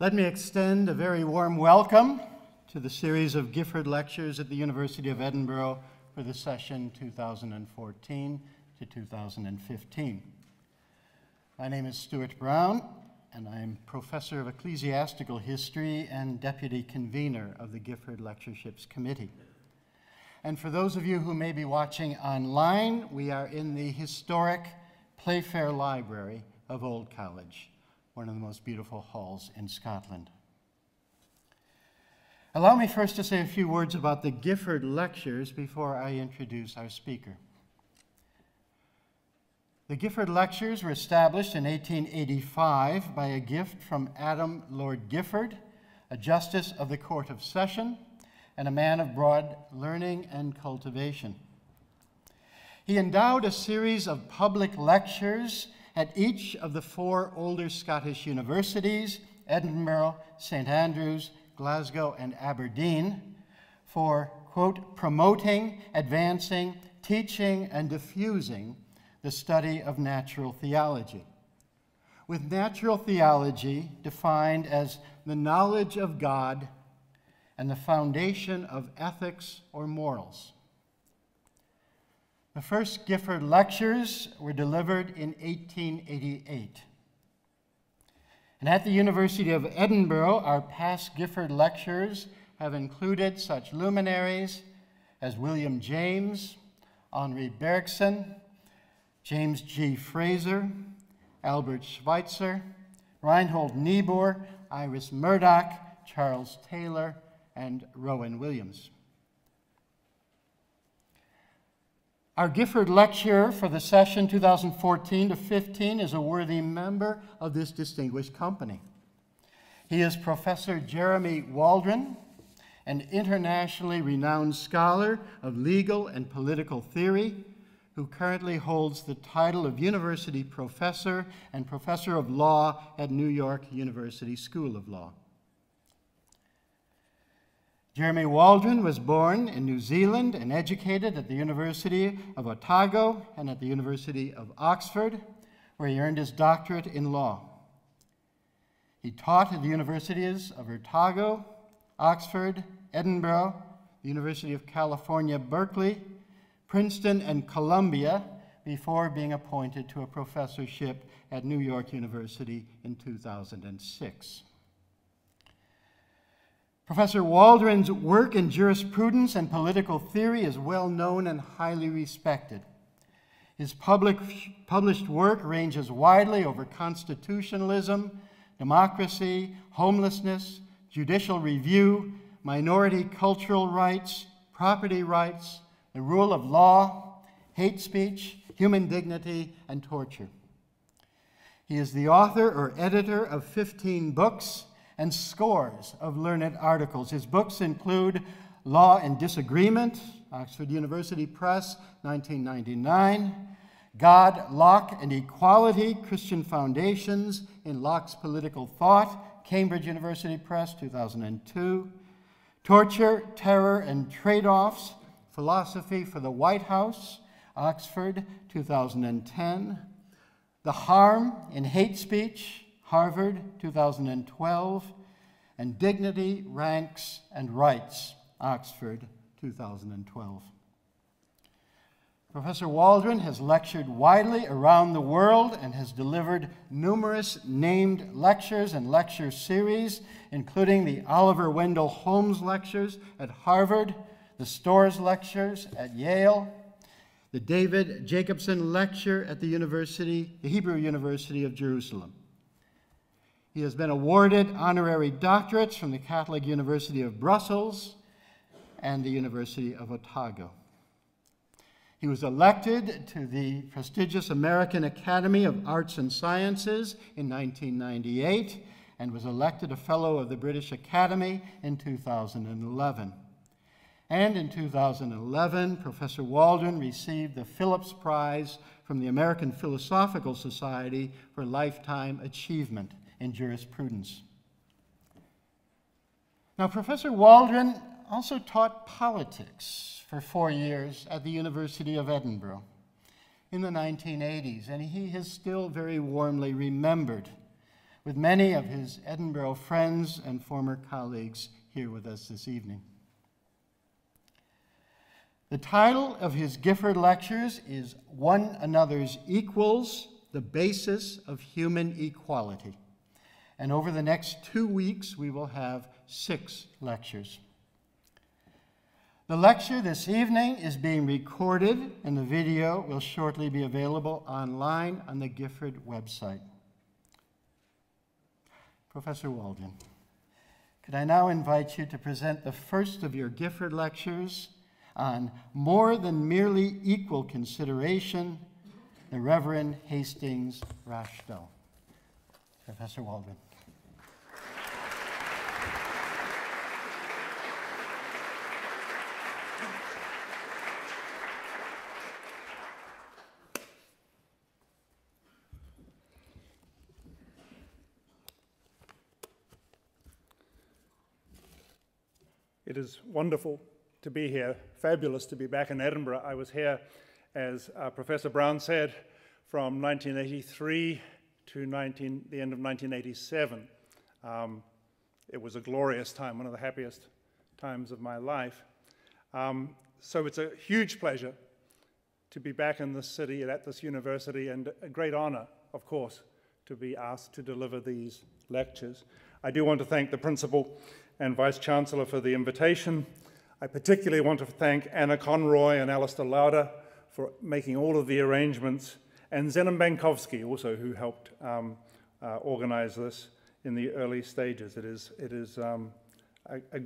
Let me extend a very warm welcome to the series of Gifford Lectures at the University of Edinburgh for the session 2014 to 2015. My name is Stuart Brown, and I'm Professor of Ecclesiastical History and Deputy Convener of the Gifford Lectureships Committee. And for those of you who may be watching online, we are in the historic Playfair Library of Old College one of the most beautiful halls in Scotland. Allow me first to say a few words about the Gifford Lectures before I introduce our speaker. The Gifford Lectures were established in 1885 by a gift from Adam Lord Gifford, a justice of the Court of Session and a man of broad learning and cultivation. He endowed a series of public lectures at each of the four older Scottish universities, Edinburgh, St. Andrews, Glasgow, and Aberdeen, for, quote, promoting, advancing, teaching, and diffusing the study of natural theology. With natural theology defined as the knowledge of God and the foundation of ethics or morals. The first Gifford lectures were delivered in 1888. And at the University of Edinburgh, our past Gifford lectures have included such luminaries as William James, Henri Bergson, James G. Frazer, Albert Schweitzer, Reinhold Niebuhr, Iris Murdoch, Charles Taylor, and Rowan Williams. Our Gifford lecturer for the session 2014 to 15 is a worthy member of this distinguished company. He is Professor Jeremy Waldron, an internationally renowned scholar of legal and political theory who currently holds the title of University Professor and Professor of Law at New York University School of Law. Jeremy Waldron was born in New Zealand and educated at the University of Otago and at the University of Oxford, where he earned his doctorate in law. He taught at the universities of Otago, Oxford, Edinburgh, the University of California, Berkeley, Princeton, and Columbia before being appointed to a professorship at New York University in 2006. Professor Waldron's work in jurisprudence and political theory is well known and highly respected. His public, published work ranges widely over constitutionalism, democracy, homelessness, judicial review, minority cultural rights, property rights, the rule of law, hate speech, human dignity, and torture. He is the author or editor of 15 books and scores of learned articles. His books include Law and Disagreement, Oxford University Press, 1999, God, Locke, and Equality Christian Foundations in Locke's Political Thought, Cambridge University Press, 2002, Torture, Terror, and Trade Offs, Philosophy for the White House, Oxford, 2010, The Harm in Hate Speech, Harvard, 2012, and Dignity, Ranks, and Rights, Oxford, 2012. Professor Waldron has lectured widely around the world and has delivered numerous named lectures and lecture series, including the Oliver Wendell Holmes Lectures at Harvard, the Storrs Lectures at Yale, the David Jacobson Lecture at the University, the Hebrew University of Jerusalem. He has been awarded honorary doctorates from the Catholic University of Brussels and the University of Otago. He was elected to the prestigious American Academy of Arts and Sciences in 1998 and was elected a Fellow of the British Academy in 2011. And in 2011, Professor Waldron received the Phillips Prize from the American Philosophical Society for Lifetime Achievement in jurisprudence. Now, Professor Waldron also taught politics for four years at the University of Edinburgh in the 1980s, and he is still very warmly remembered with many of his Edinburgh friends and former colleagues here with us this evening. The title of his Gifford Lectures is One Another's Equals, the Basis of Human Equality. And over the next two weeks, we will have six lectures. The lecture this evening is being recorded, and the video will shortly be available online on the Gifford website. Professor Waldron, could I now invite you to present the first of your Gifford lectures on more than merely equal consideration, the Reverend Hastings Rashdall. Professor Waldron. It is wonderful to be here, fabulous to be back in Edinburgh. I was here, as uh, Professor Brown said, from 1983 to 19, the end of 1987. Um, it was a glorious time, one of the happiest times of my life. Um, so it's a huge pleasure to be back in this city and at this university, and a great honor, of course, to be asked to deliver these lectures. I do want to thank the principal and Vice Chancellor for the invitation. I particularly want to thank Anna Conroy and Alistair Lauder for making all of the arrangements, and Zenon Bankowski also, who helped um, uh, organize this in the early stages. It is, it is um, a, a,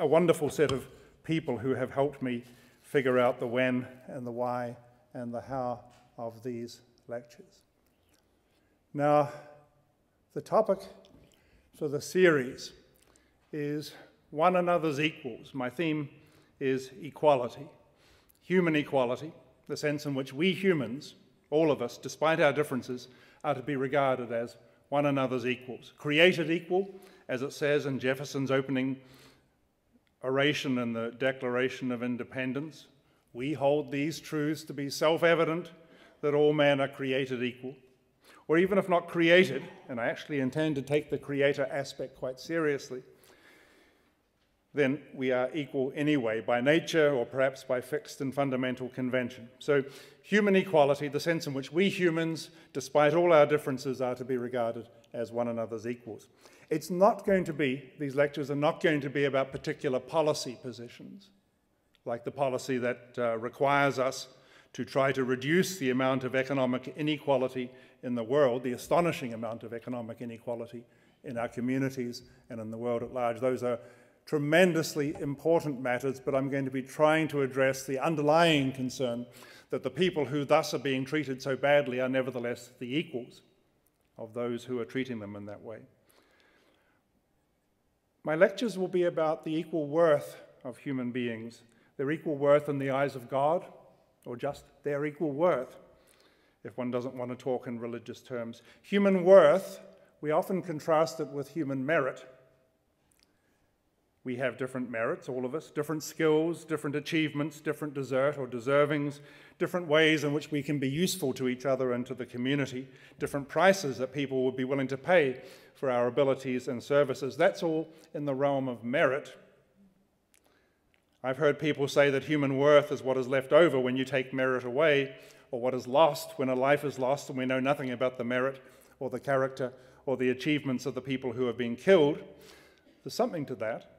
a wonderful set of people who have helped me figure out the when and the why and the how of these lectures. Now, the topic for the series is one another's equals. My theme is equality, human equality, the sense in which we humans, all of us, despite our differences, are to be regarded as one another's equals. Created equal, as it says in Jefferson's opening oration in the Declaration of Independence. We hold these truths to be self evident that all men are created equal. Or even if not created, and I actually intend to take the creator aspect quite seriously, then we are equal anyway, by nature or perhaps by fixed and fundamental convention. So, human equality, the sense in which we humans, despite all our differences, are to be regarded as one another's equals. It's not going to be, these lectures are not going to be about particular policy positions, like the policy that uh, requires us to try to reduce the amount of economic inequality in the world, the astonishing amount of economic inequality in our communities and in the world at large. Those are tremendously important matters, but I'm going to be trying to address the underlying concern that the people who thus are being treated so badly are nevertheless the equals of those who are treating them in that way. My lectures will be about the equal worth of human beings, their equal worth in the eyes of God, or just their equal worth, if one doesn't want to talk in religious terms. Human worth, we often contrast it with human merit. We have different merits, all of us, different skills, different achievements, different desert or deservings, different ways in which we can be useful to each other and to the community, different prices that people would be willing to pay for our abilities and services. That's all in the realm of merit. I've heard people say that human worth is what is left over when you take merit away, or what is lost when a life is lost and we know nothing about the merit or the character or the achievements of the people who have been killed. There's something to that.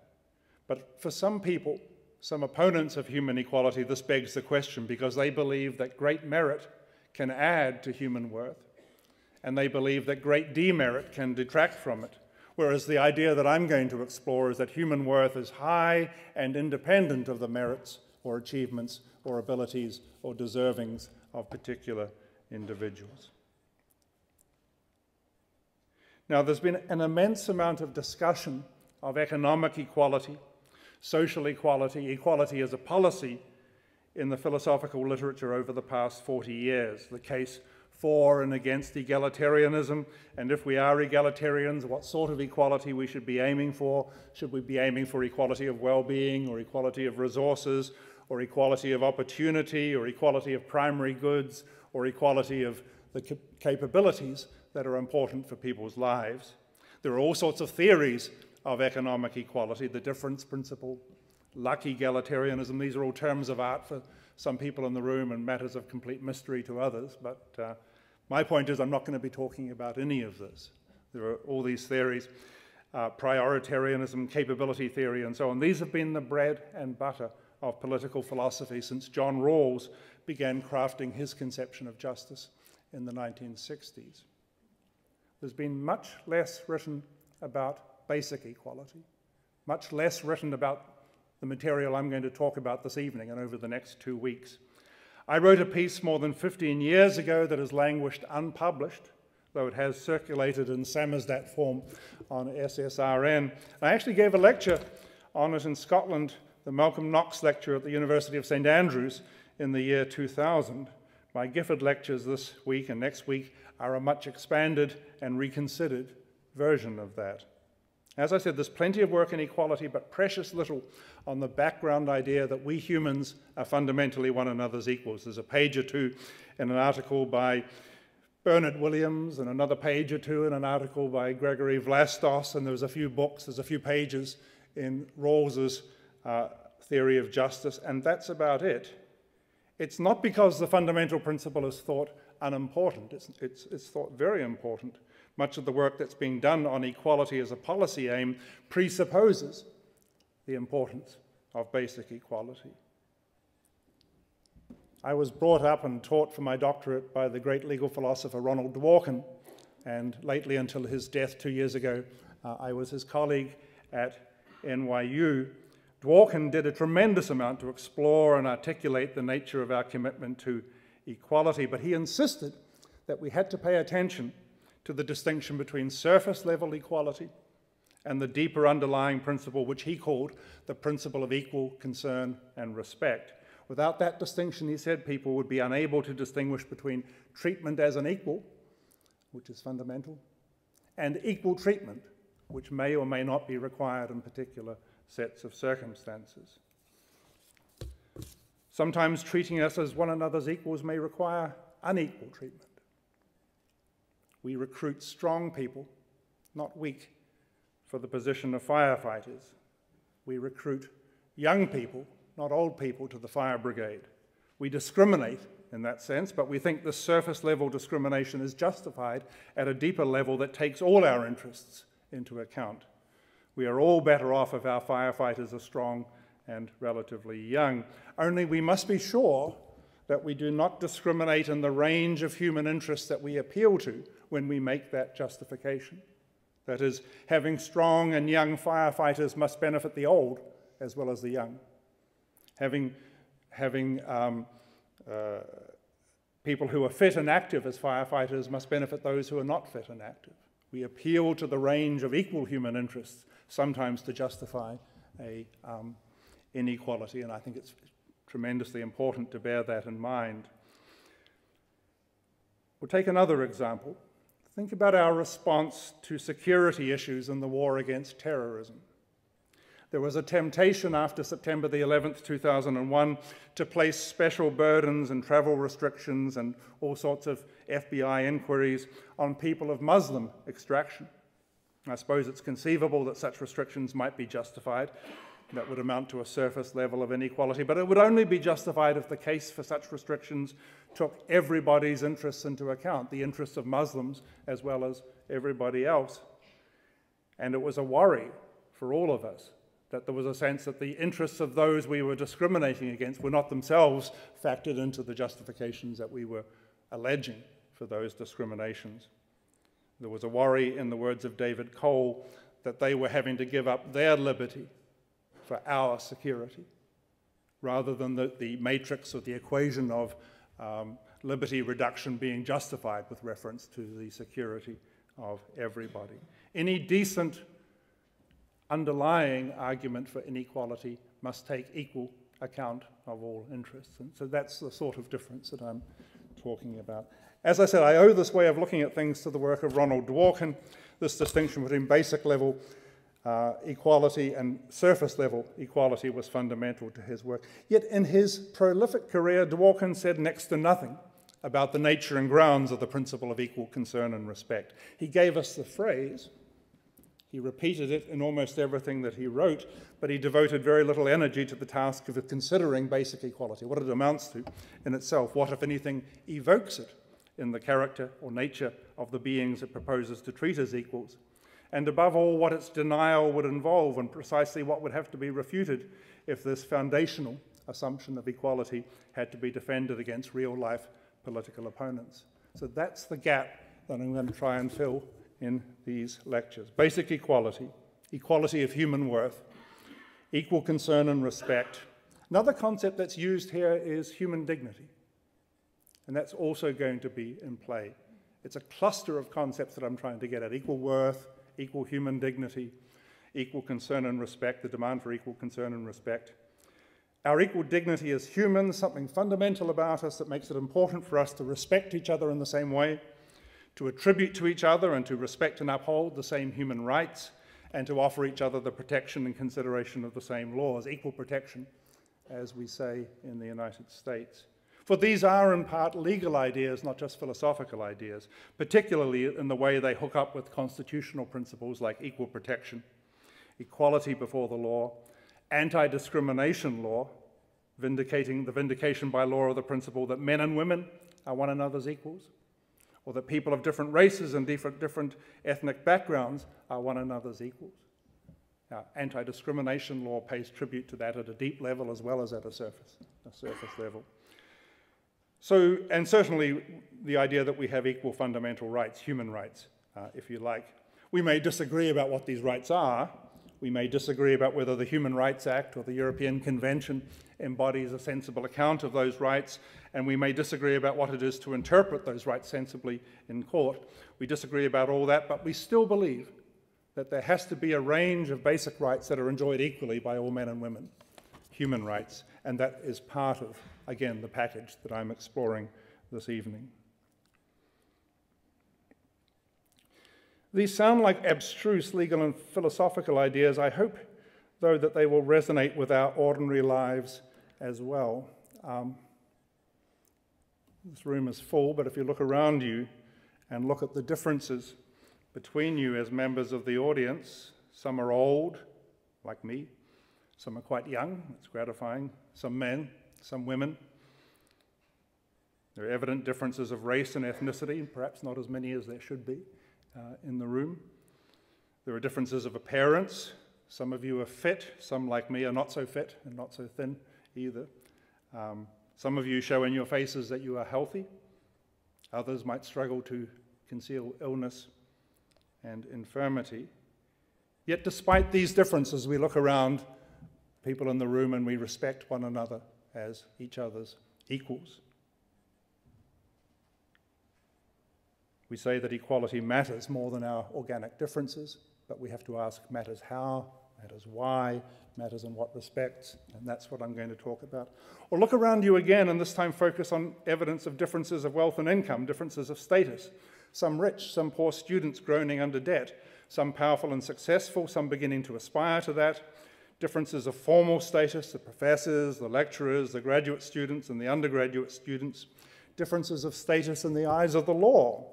But for some people, some opponents of human equality, this begs the question because they believe that great merit can add to human worth, and they believe that great demerit can detract from it. Whereas the idea that I'm going to explore is that human worth is high and independent of the merits or achievements or abilities or deservings of particular individuals. Now, there's been an immense amount of discussion of economic equality social equality, equality as a policy in the philosophical literature over the past 40 years. The case for and against egalitarianism, and if we are egalitarians, what sort of equality we should be aiming for. Should we be aiming for equality of well being, or equality of resources, or equality of opportunity, or equality of primary goods, or equality of the capabilities that are important for people's lives. There are all sorts of theories of economic equality, the difference principle, luck egalitarianism. These are all terms of art for some people in the room and matters of complete mystery to others. But uh, my point is, I'm not going to be talking about any of this. There are all these theories uh, prioritarianism, capability theory, and so on. These have been the bread and butter of political philosophy since John Rawls began crafting his conception of justice in the 1960s. There's been much less written about basic equality, much less written about the material I'm going to talk about this evening and over the next two weeks. I wrote a piece more than 15 years ago that has languished unpublished, though it has circulated in samizdat form on SSRN. I actually gave a lecture on it in Scotland, the Malcolm Knox lecture at the University of St Andrews in the year 2000. My Gifford lectures this week and next week are a much expanded and reconsidered version of that. As I said, there's plenty of work in equality, but precious little on the background idea that we humans are fundamentally one another's equals. There's a page or two in an article by Bernard Williams, and another page or two in an article by Gregory Vlastos, and there's a few books, there's a few pages in Rawls's uh, theory of justice, and that's about it. It's not because the fundamental principle is thought unimportant, it's, it's, it's thought very important. Much of the work that's being done on equality as a policy aim presupposes the importance of basic equality. I was brought up and taught for my doctorate by the great legal philosopher Ronald Dworkin, and lately, until his death two years ago, uh, I was his colleague at NYU. Dworkin did a tremendous amount to explore and articulate the nature of our commitment to equality, but he insisted that we had to pay attention to the distinction between surface level equality and the deeper underlying principle, which he called the principle of equal concern and respect. Without that distinction, he said, people would be unable to distinguish between treatment as an equal, which is fundamental, and equal treatment, which may or may not be required in particular sets of circumstances. Sometimes treating us as one another's equals may require unequal treatment. We recruit strong people, not weak, for the position of firefighters. We recruit young people, not old people, to the fire brigade. We discriminate in that sense, but we think the surface level discrimination is justified at a deeper level that takes all our interests into account. We are all better off if our firefighters are strong and relatively young. Only we must be sure that we do not discriminate in the range of human interests that we appeal to when we make that justification. That is, having strong and young firefighters must benefit the old as well as the young. Having, having um, uh, people who are fit and active as firefighters must benefit those who are not fit and active. We appeal to the range of equal human interests, sometimes to justify a um, inequality, and I think it's tremendously important to bear that in mind. We'll take another example. Think about our response to security issues in the war against terrorism. There was a temptation after September the 11th, 2001, to place special burdens and travel restrictions and all sorts of FBI inquiries on people of Muslim extraction. I suppose it's conceivable that such restrictions might be justified, that would amount to a surface level of inequality, but it would only be justified if the case for such restrictions took everybody's interests into account, the interests of Muslims as well as everybody else. And it was a worry for all of us that there was a sense that the interests of those we were discriminating against were not themselves factored into the justifications that we were alleging for those discriminations. There was a worry, in the words of David Cole, that they were having to give up their liberty for our security, rather than the, the matrix or the equation of um, liberty reduction being justified with reference to the security of everybody. Any decent underlying argument for inequality must take equal account of all interests. And so that's the sort of difference that I'm talking about. As I said, I owe this way of looking at things to the work of Ronald Dworkin, this distinction between basic level uh, equality and surface level equality was fundamental to his work. Yet in his prolific career, Dworkin said next to nothing about the nature and grounds of the principle of equal concern and respect. He gave us the phrase, he repeated it in almost everything that he wrote, but he devoted very little energy to the task of considering basic equality, what it amounts to in itself, what, if anything, evokes it in the character or nature of the beings it proposes to treat as equals, and above all, what its denial would involve, and precisely what would have to be refuted if this foundational assumption of equality had to be defended against real life political opponents. So that's the gap that I'm going to try and fill in these lectures. Basic equality, equality of human worth, equal concern and respect. Another concept that's used here is human dignity, and that's also going to be in play. It's a cluster of concepts that I'm trying to get at equal worth, equal human dignity, equal concern and respect, the demand for equal concern and respect. Our equal dignity as humans, something fundamental about us that makes it important for us to respect each other in the same way, to attribute to each other and to respect and uphold the same human rights, and to offer each other the protection and consideration of the same laws, equal protection, as we say in the United States. For these are in part legal ideas, not just philosophical ideas, particularly in the way they hook up with constitutional principles like equal protection, equality before the law, anti discrimination law, vindicating the vindication by law of the principle that men and women are one another's equals, or that people of different races and different, different ethnic backgrounds are one another's equals. Now, anti discrimination law pays tribute to that at a deep level as well as at a surface, a surface level. So, and certainly the idea that we have equal fundamental rights, human rights, uh, if you like. We may disagree about what these rights are. We may disagree about whether the Human Rights Act or the European Convention embodies a sensible account of those rights, and we may disagree about what it is to interpret those rights sensibly in court. We disagree about all that, but we still believe that there has to be a range of basic rights that are enjoyed equally by all men and women, human rights, and that is part of again, the package that I'm exploring this evening. These sound like abstruse legal and philosophical ideas. I hope, though, that they will resonate with our ordinary lives as well. Um, this room is full, but if you look around you and look at the differences between you as members of the audience, some are old, like me, some are quite young, it's gratifying, some men, some women. There are evident differences of race and ethnicity, perhaps not as many as there should be uh, in the room. There are differences of appearance. Some of you are fit, some, like me, are not so fit and not so thin either. Um, some of you show in your faces that you are healthy. Others might struggle to conceal illness and infirmity. Yet, despite these differences, we look around people in the room and we respect one another as each other's equals. We say that equality matters more than our organic differences, but we have to ask matters how, matters why, matters in what respects, and that's what I'm going to talk about. Or look around you again and this time focus on evidence of differences of wealth and income, differences of status. Some rich, some poor students groaning under debt, some powerful and successful, some beginning to aspire to that, differences of formal status, the professors, the lecturers, the graduate students, and the undergraduate students, differences of status in the eyes of the law.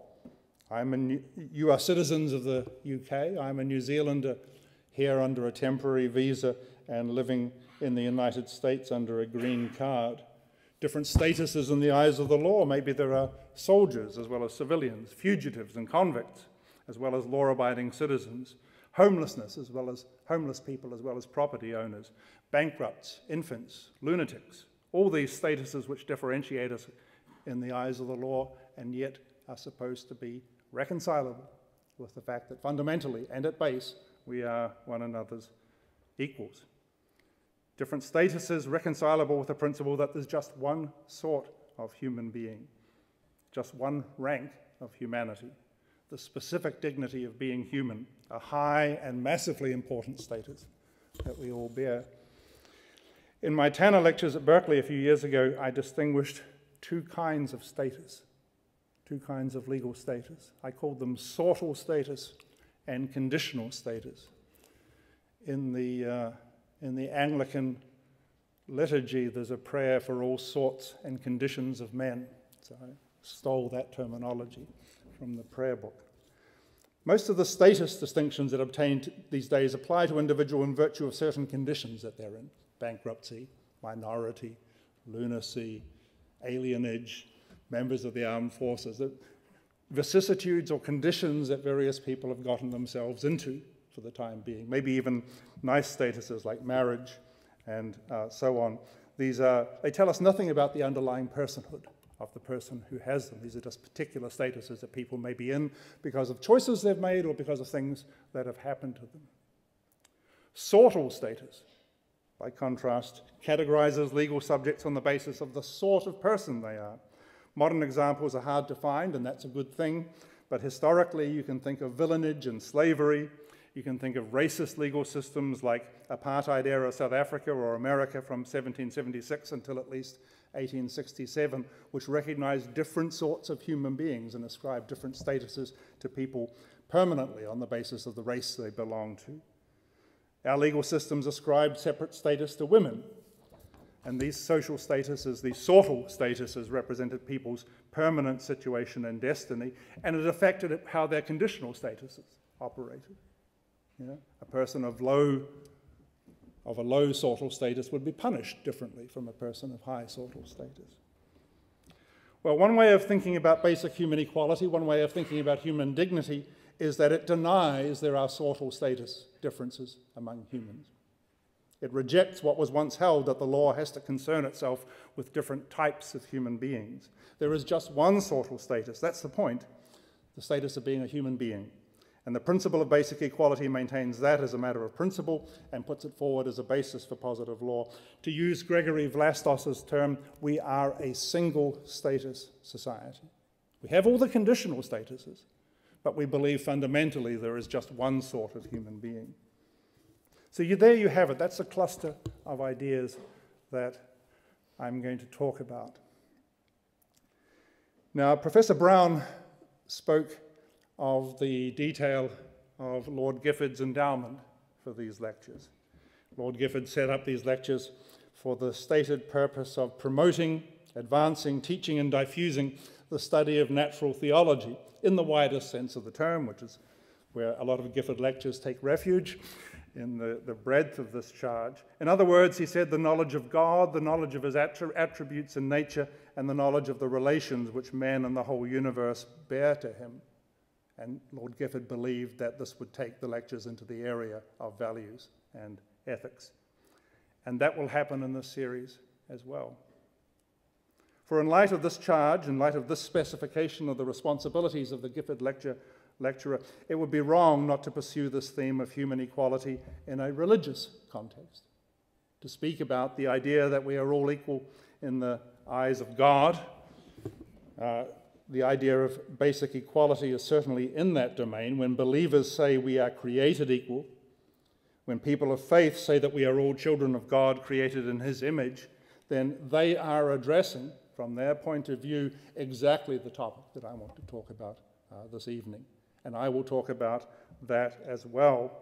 I'm a new, you are citizens of the UK. I'm a New Zealander here under a temporary visa and living in the United States under a green card. Different statuses in the eyes of the law. Maybe there are soldiers as well as civilians, fugitives and convicts, as well as law abiding citizens homelessness as well as homeless people as well as property owners, bankrupts, infants, lunatics, all these statuses which differentiate us in the eyes of the law and yet are supposed to be reconcilable with the fact that fundamentally and at base we are one another's equals. Different statuses reconcilable with the principle that there's just one sort of human being, just one rank of humanity the specific dignity of being human, a high and massively important status that we all bear. In my Tanner lectures at Berkeley a few years ago, I distinguished two kinds of status, two kinds of legal status. I called them sortal status and conditional status. In the, uh, in the Anglican liturgy, there's a prayer for all sorts and conditions of men. So I stole that terminology from the prayer book. Most of the status distinctions that obtained these days apply to individual in virtue of certain conditions that they're in bankruptcy, minority, lunacy, alienage, members of the armed forces, the vicissitudes or conditions that various people have gotten themselves into for the time being, maybe even nice statuses like marriage and uh, so on. These are, they tell us nothing about the underlying personhood of the person who has them. These are just particular statuses that people may be in because of choices they've made or because of things that have happened to them. Sortal status, by contrast, categorizes legal subjects on the basis of the sort of person they are. Modern examples are hard to find, and that's a good thing, but historically you can think of villeinage and slavery. You can think of racist legal systems like apartheid era South Africa or America from 1776 until at least 1867, which recognized different sorts of human beings and ascribed different statuses to people permanently on the basis of the race they belong to. Our legal systems ascribed separate status to women, and these social statuses, these sortal statuses, represented people's permanent situation and destiny, and it affected how their conditional statuses operated. A person of low of a low sortal status would be punished differently from a person of high sortal status. Well, one way of thinking about basic human equality, one way of thinking about human dignity, is that it denies there are sortal status differences among humans. It rejects what was once held that the law has to concern itself with different types of human beings. There is just one sortal status. That's the point the status of being a human being. And the principle of basic equality maintains that as a matter of principle and puts it forward as a basis for positive law. To use Gregory Vlastos's term, we are a single status society. We have all the conditional statuses, but we believe fundamentally there is just one sort of human being. So you, there you have it. That's a cluster of ideas that I'm going to talk about. Now, Professor Brown spoke of the detail of Lord Gifford's endowment for these lectures. Lord Gifford set up these lectures for the stated purpose of promoting, advancing, teaching, and diffusing the study of natural theology in the widest sense of the term, which is where a lot of Gifford lectures take refuge in the, the breadth of this charge. In other words, he said the knowledge of God, the knowledge of his attributes and nature, and the knowledge of the relations which man and the whole universe bear to him. And Lord Gifford believed that this would take the lectures into the area of values and ethics. And that will happen in this series as well. For in light of this charge, in light of this specification of the responsibilities of the Gifford lecture, lecturer, it would be wrong not to pursue this theme of human equality in a religious context. To speak about the idea that we are all equal in the eyes of God, uh, the idea of basic equality is certainly in that domain. When believers say we are created equal, when people of faith say that we are all children of God created in His image, then they are addressing, from their point of view, exactly the topic that I want to talk about uh, this evening. And I will talk about that as well.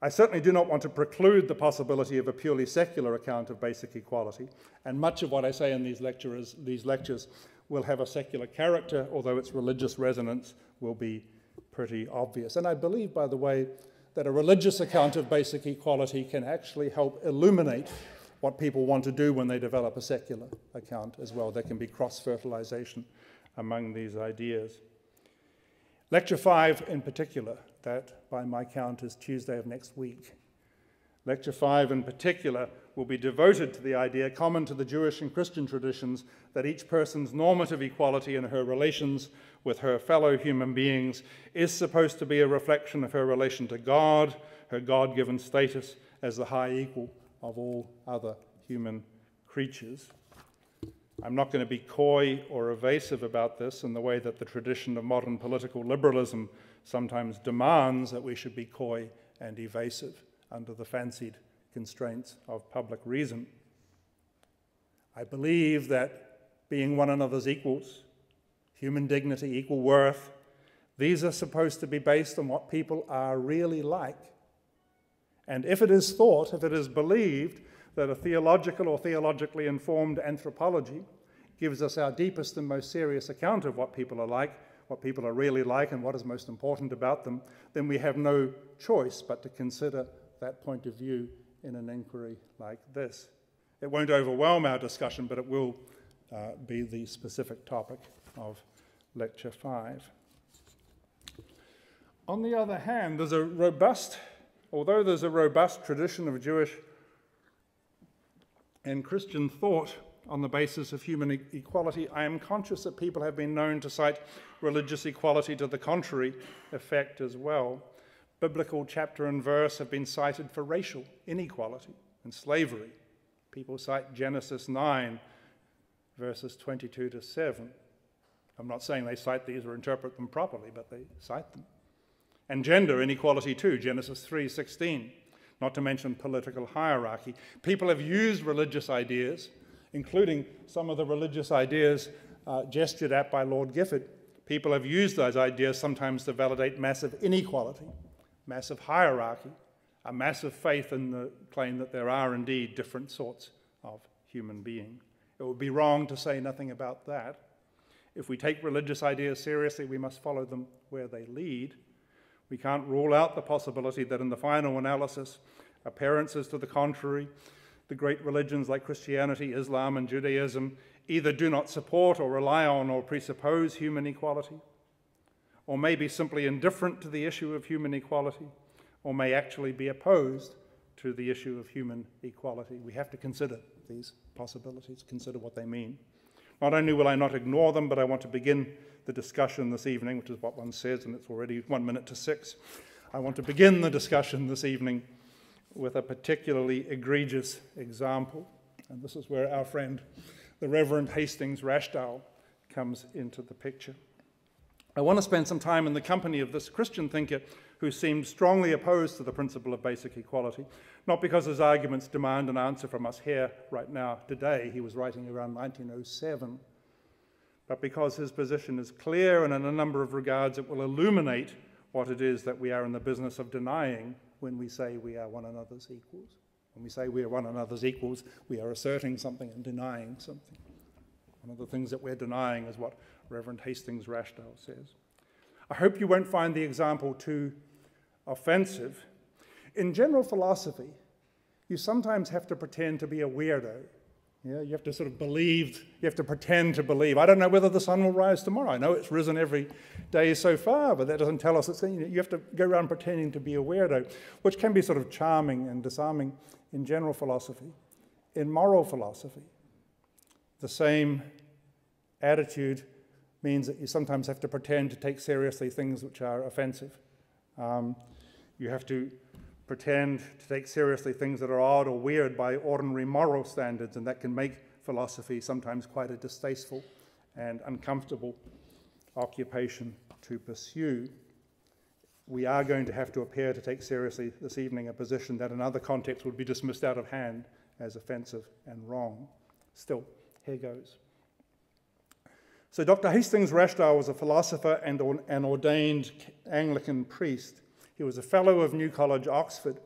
I certainly do not want to preclude the possibility of a purely secular account of basic equality, and much of what I say in these lectures, these lectures will have a secular character, although its religious resonance will be pretty obvious. And I believe, by the way, that a religious account of basic equality can actually help illuminate what people want to do when they develop a secular account as well. There can be cross fertilization among these ideas. Lecture 5 in particular, that by my count is Tuesday of next week. Lecture 5 in particular will be devoted to the idea common to the Jewish and Christian traditions that each person's normative equality in her relations with her fellow human beings is supposed to be a reflection of her relation to God, her God given status as the high equal of all other human creatures. I'm not going to be coy or evasive about this in the way that the tradition of modern political liberalism sometimes demands that we should be coy and evasive under the fancied constraints of public reason. I believe that being one another's equals, human dignity, equal worth, these are supposed to be based on what people are really like. And if it is thought, if it is believed, that a theological or theologically informed anthropology gives us our deepest and most serious account of what people are like, what people are really like, and what is most important about them, then we have no choice but to consider that point of view in an inquiry like this. It won't overwhelm our discussion, but it will uh, be the specific topic of Lecture 5. On the other hand, there's a robust, although there's a robust tradition of Jewish and Christian thought on the basis of human equality, I am conscious that people have been known to cite religious equality to the contrary effect as well. Biblical chapter and verse have been cited for racial inequality and slavery. People cite Genesis 9, verses 22 to 7. I'm not saying they cite these or interpret them properly, but they cite them. And gender inequality too, Genesis 3:16, not to mention political hierarchy. People have used religious ideas including some of the religious ideas uh, gestured at by Lord Gifford. People have used those ideas sometimes to validate massive inequality, massive hierarchy, a massive faith in the claim that there are indeed different sorts of human being. It would be wrong to say nothing about that. If we take religious ideas seriously, we must follow them where they lead. We can't rule out the possibility that in the final analysis, appearances to the contrary, the great religions like Christianity, Islam, and Judaism either do not support or rely on or presuppose human equality, or may be simply indifferent to the issue of human equality, or may actually be opposed to the issue of human equality. We have to consider these possibilities, consider what they mean. Not only will I not ignore them, but I want to begin the discussion this evening, which is what one says, and it's already one minute to six. I want to begin the discussion this evening with a particularly egregious example. And this is where our friend, the Reverend Hastings Rashdall, comes into the picture. I want to spend some time in the company of this Christian thinker who seemed strongly opposed to the principle of basic equality, not because his arguments demand an answer from us here right now today, he was writing around 1907, but because his position is clear and in a number of regards it will illuminate what it is that we are in the business of denying when we say we are one another's equals. When we say we are one another's equals, we are asserting something and denying something. One of the things that we're denying is what Reverend Hastings Rashdall says. I hope you won't find the example too offensive. In general philosophy, you sometimes have to pretend to be a weirdo yeah, you have to sort of believe, you have to pretend to believe. I don't know whether the sun will rise tomorrow. I know it's risen every day so far, but that doesn't tell us it's, you, know, you have to go around pretending to be a weirdo, which can be sort of charming and disarming in general philosophy. In moral philosophy, the same attitude means that you sometimes have to pretend to take seriously things which are offensive. Um, you have to pretend to take seriously things that are odd or weird by ordinary moral standards, and that can make philosophy sometimes quite a distasteful and uncomfortable occupation to pursue. We are going to have to appear to take seriously this evening a position that in other contexts would be dismissed out of hand as offensive and wrong. Still, here goes. So, Dr. Hastings Rashdall was a philosopher and an ordained Anglican priest. He was a fellow of New College, Oxford,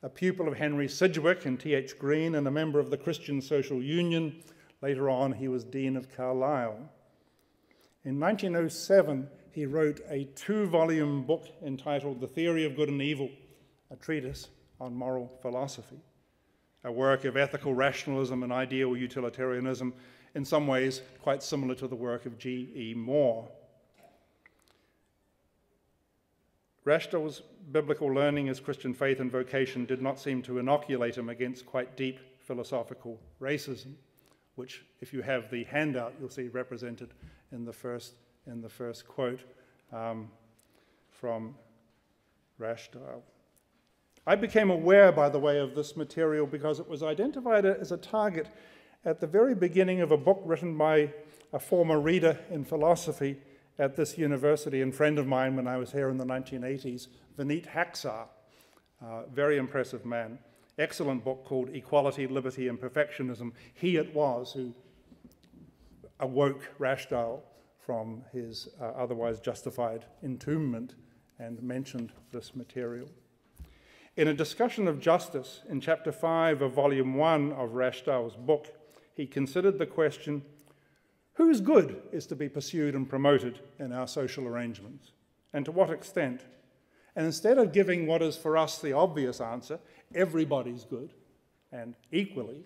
a pupil of Henry Sidgwick and T.H. Green, and a member of the Christian Social Union. Later on, he was Dean of Carlisle. In 1907, he wrote a two volume book entitled The Theory of Good and Evil, a treatise on moral philosophy, a work of ethical rationalism and ideal utilitarianism, in some ways quite similar to the work of G.E. Moore. Rashdall's biblical learning as Christian faith and vocation did not seem to inoculate him against quite deep philosophical racism, which, if you have the handout, you'll see represented in the first, in the first quote um, from Rashdall. I became aware, by the way, of this material because it was identified as a target at the very beginning of a book written by a former reader in philosophy at this university and friend of mine when I was here in the 1980s, Vinit Haksar, uh, very impressive man. Excellent book called Equality, Liberty, and Perfectionism. He it was who awoke Rashdall from his uh, otherwise justified entombment and mentioned this material. In a discussion of justice in chapter 5 of volume 1 of Rashdall's book, he considered the question Whose good is to be pursued and promoted in our social arrangements? And to what extent? And instead of giving what is for us the obvious answer, everybody's good, and equally,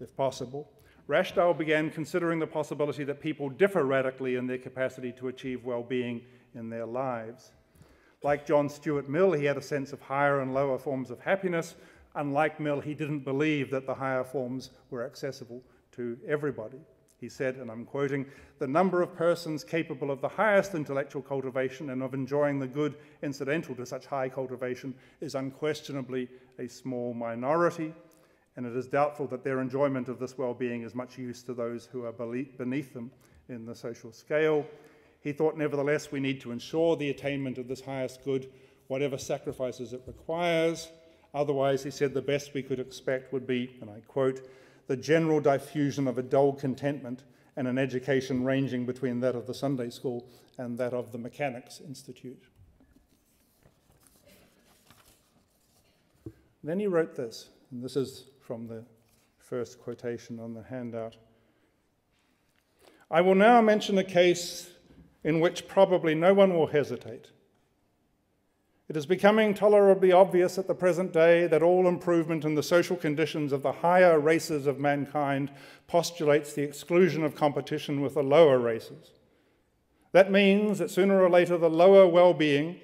if possible, Rashdall began considering the possibility that people differ radically in their capacity to achieve well being in their lives. Like John Stuart Mill, he had a sense of higher and lower forms of happiness. Unlike Mill, he didn't believe that the higher forms were accessible to everybody. He said, and I'm quoting, the number of persons capable of the highest intellectual cultivation and of enjoying the good incidental to such high cultivation is unquestionably a small minority, and it is doubtful that their enjoyment of this well being is much use to those who are beneath them in the social scale. He thought, nevertheless, we need to ensure the attainment of this highest good, whatever sacrifices it requires. Otherwise, he said, the best we could expect would be, and I quote, the general diffusion of a dull contentment and an education ranging between that of the Sunday school and that of the Mechanics Institute. Then he wrote this, and this is from the first quotation on the handout. I will now mention a case in which probably no one will hesitate. It is becoming tolerably obvious at the present day that all improvement in the social conditions of the higher races of mankind postulates the exclusion of competition with the lower races. That means that sooner or later the lower well being,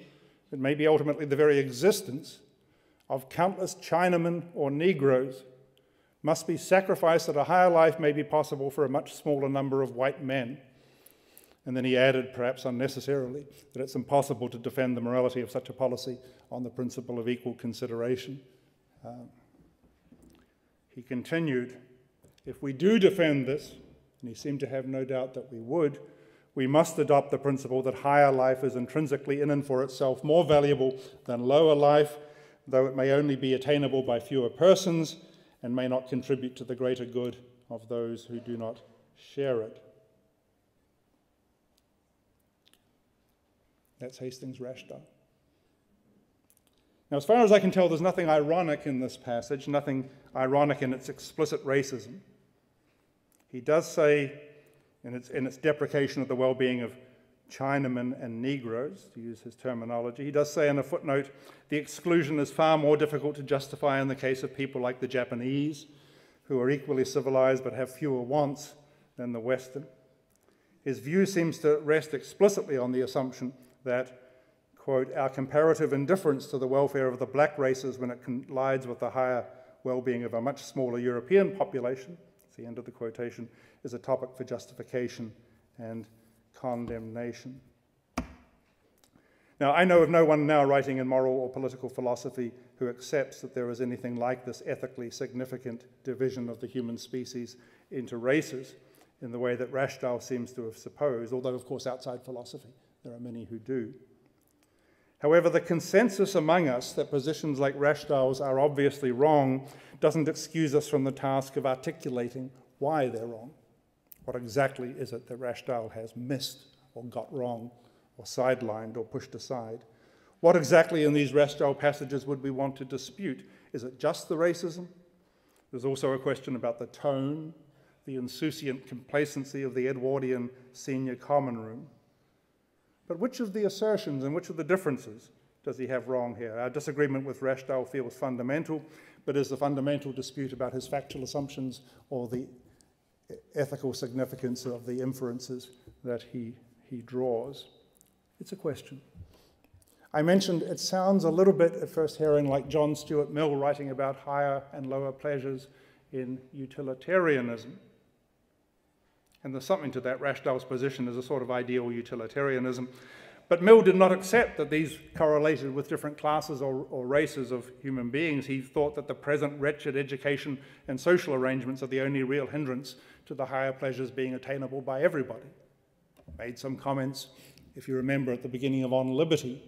it may be ultimately the very existence, of countless Chinamen or Negroes must be sacrificed that a higher life may be possible for a much smaller number of white men. And then he added, perhaps unnecessarily, that it's impossible to defend the morality of such a policy on the principle of equal consideration. Um, he continued, if we do defend this, and he seemed to have no doubt that we would, we must adopt the principle that higher life is intrinsically in and for itself more valuable than lower life, though it may only be attainable by fewer persons and may not contribute to the greater good of those who do not share it. That's Hastings Rashdall. Now, as far as I can tell, there's nothing ironic in this passage, nothing ironic in its explicit racism. He does say, in its, in its deprecation of the well being of Chinamen and Negroes, to use his terminology, he does say in a footnote the exclusion is far more difficult to justify in the case of people like the Japanese, who are equally civilized but have fewer wants than the Western. His view seems to rest explicitly on the assumption that, quote, our comparative indifference to the welfare of the black races when it collides with the higher well being of a much smaller European population, it's the end of the quotation, is a topic for justification and condemnation. Now, I know of no one now writing in moral or political philosophy who accepts that there is anything like this ethically significant division of the human species into races in the way that Rashdall seems to have supposed, although, of course, outside philosophy. There are many who do. However, the consensus among us that positions like Rashdall's are obviously wrong doesn't excuse us from the task of articulating why they're wrong. What exactly is it that Rashdall has missed or got wrong or sidelined or pushed aside? What exactly in these Rashdall passages would we want to dispute? Is it just the racism? There's also a question about the tone, the insouciant complacency of the Edwardian senior common room. But which of the assertions and which of the differences does he have wrong here? Our disagreement with Rashdall feels fundamental, but is the fundamental dispute about his factual assumptions or the ethical significance of the inferences that he, he draws? It's a question. I mentioned it sounds a little bit at first hearing like John Stuart Mill writing about higher and lower pleasures in utilitarianism. And there's something to that. Rashdall's position is a sort of ideal utilitarianism. But Mill did not accept that these correlated with different classes or, or, races of human beings. He thought that the present wretched education and social arrangements are the only real hindrance to the higher pleasures being attainable by everybody. Made some comments, if you remember, at the beginning of On Liberty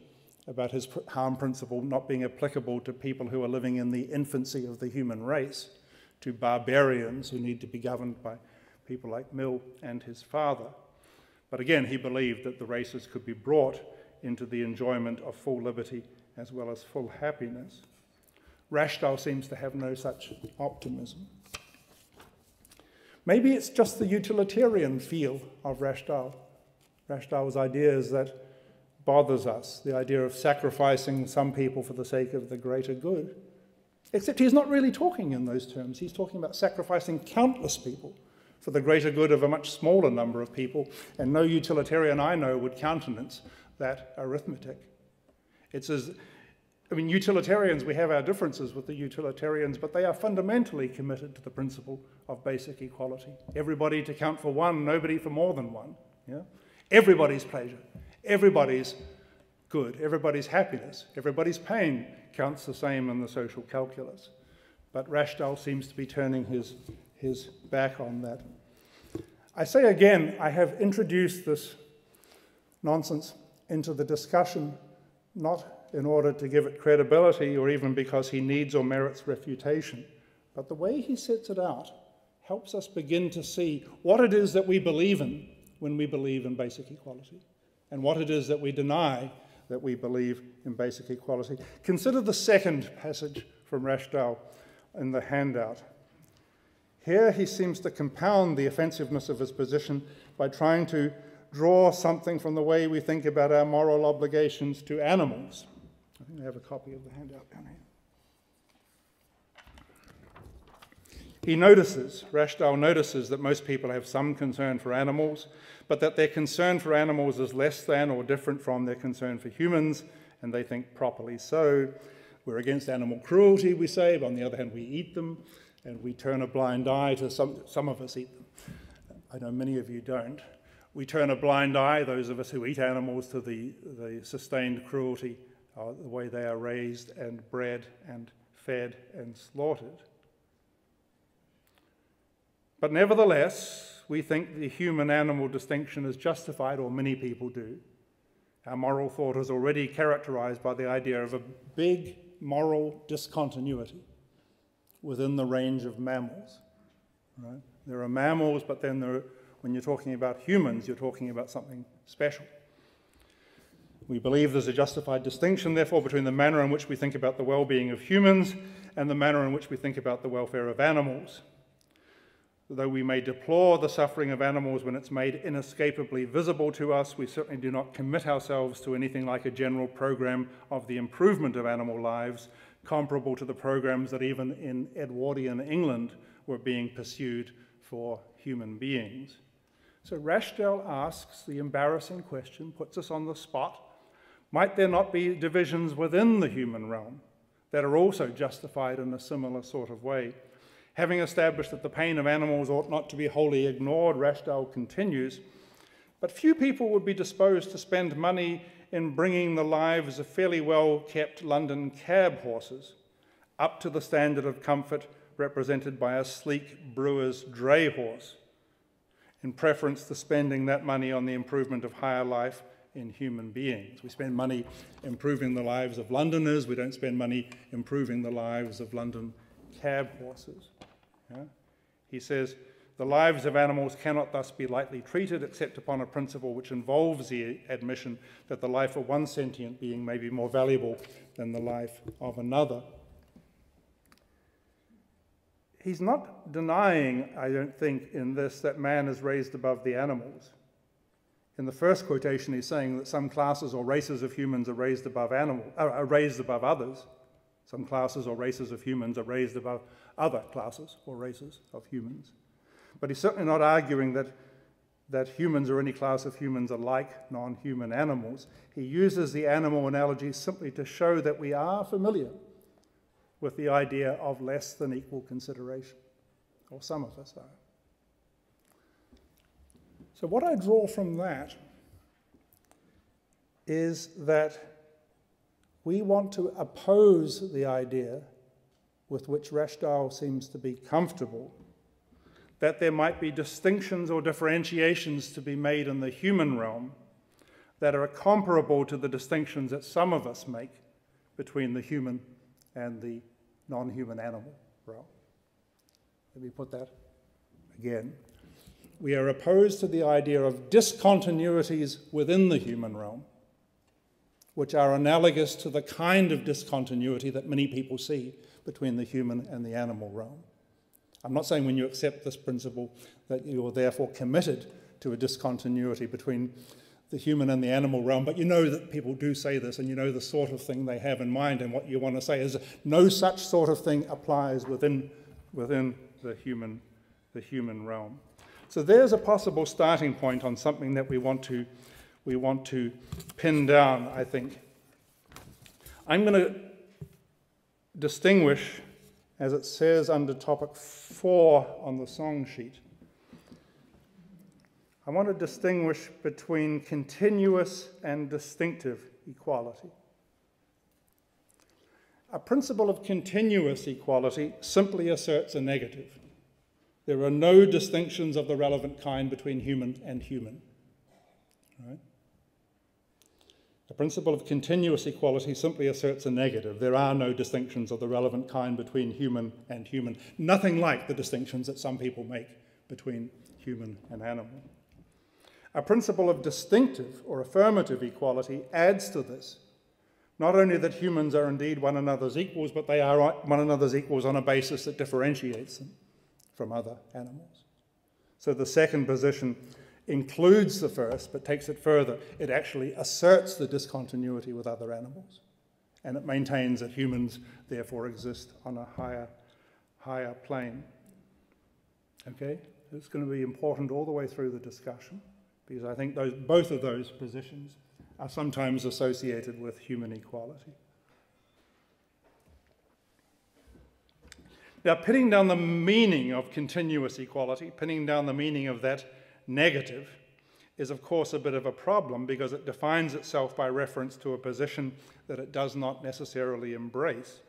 about his harm principle not being applicable to people who are living in the infancy of the human race, to barbarians who need to be governed by people like Mill and his father. But again, he believed that the races could be brought into the enjoyment of full liberty as well as full happiness. Rashdall seems to have no such optimism. Maybe it's just the utilitarian feel of. Rashdall's idea is that bothers us, the idea of sacrificing some people for the sake of the greater good. Except he's not really talking in those terms. He's talking about sacrificing countless people for the greater good of a much smaller number of people, and no utilitarian I know would countenance that arithmetic. It's as, I mean, utilitarians, we have our differences with the utilitarians, but they are fundamentally committed to the principle of basic equality. Everybody to count for one, nobody for more than one. Yeah? Everybody's pleasure, everybody's good, everybody's happiness, everybody's pain counts the same in the social calculus. But Rashdall seems to be turning his, his back on that. I say again, I have introduced this nonsense into the discussion not in order to give it credibility or even because he needs or merits refutation, but the way he sets it out helps us begin to see what it is that we believe in when we believe in basic equality and what it is that we deny that we believe in basic equality. Consider the second passage from Rashdall in the handout. Here he seems to compound the offensiveness of his position by trying to draw something from the way we think about our moral obligations to animals. I think I have a copy of the handout down here. He notices, Rashdall notices, that most people have some concern for animals, but that their concern for animals is less than or different from their concern for humans, and they think properly so. We're against animal cruelty, we say, but on the other hand, we eat them, and we turn a blind eye to some, some of us eat them. I know many of you don't. We turn a blind eye, those of us who eat animals, to the, the sustained cruelty, uh, the way they are raised and bred and fed and slaughtered. But nevertheless, we think the human animal distinction is justified, or many people do. Our moral thought is already characterized by the idea of a big moral discontinuity within the range of mammals. Right? There are mammals, but then there, when you're talking about humans, you're talking about something special. We believe there's a justified distinction, therefore, between the manner in which we think about the well being of humans and the manner in which we think about the welfare of animals. Though we may deplore the suffering of animals when it's made inescapably visible to us, we certainly do not commit ourselves to anything like a general program of the improvement of animal lives, comparable to the programs that even in Edwardian England were being pursued for human beings. So Rashdall asks the embarrassing question, puts us on the spot might there not be divisions within the human realm that are also justified in a similar sort of way? Having established that the pain of animals ought not to be wholly ignored, Rashdall continues, but few people would be disposed to spend money in bringing the lives of fairly well kept London cab horses up to the standard of comfort represented by a sleek brewer's dray horse, in preference to spending that money on the improvement of higher life in human beings. We spend money improving the lives of Londoners, we don't spend money improving the lives of London cab horses. Yeah? He says, the lives of animals cannot thus be lightly treated except upon a principle which involves the admission that the life of one sentient being may be more valuable than the life of another. He's not denying, I don't think, in this that man is raised above the animals. In the first quotation, he's saying that some classes or races of humans are raised above animal, uh, are raised above others. Some classes or races of humans are raised above other classes or races of humans. But he's certainly not arguing that, that humans or any class of humans are like non human animals. He uses the animal analogy simply to show that we are familiar with the idea of less than equal consideration, or some of us are. So, what I draw from that is that we want to oppose the idea with which Rashdall seems to be comfortable that there might be distinctions or differentiations to be made in the human realm that are comparable to the distinctions that some of us make between the human and the non human animal realm. Let me put that again. We are opposed to the idea of discontinuities within the human realm which are analogous to the kind of discontinuity that many people see between the human and the animal realm. I'm not saying when you accept this principle that you're therefore committed to a discontinuity between the human and the animal realm, but you know that people do say this and you know the sort of thing they have in mind, and what you want to say is no such sort of thing applies within, within the, human, the human realm. So there's a possible starting point on something that we want to, we want to pin down, I think. I'm going to distinguish, as it says under topic four on the song sheet, I want to distinguish between continuous and distinctive equality. A principle of continuous equality simply asserts a negative. There are no distinctions of the relevant kind between human and human. Right? The principle of continuous equality simply asserts a negative. There are no distinctions of the relevant kind between human and human. Nothing like the distinctions that some people make between human and animal. A principle of distinctive or affirmative equality adds to this. Not only that humans are indeed one another's equals, but they are one another's equals on a basis that differentiates them from other animals. So the second position includes the first, but takes it further. It actually asserts the discontinuity with other animals, and it maintains that humans therefore exist on a higher, higher plane. Okay? It's going to be important all the way through the discussion because I think those, both of those positions are sometimes associated with human equality. Now, pinning down the meaning of continuous equality, pinning down the meaning of that negative, is of course a bit of a problem because it defines itself by reference to a position that it does not necessarily embrace.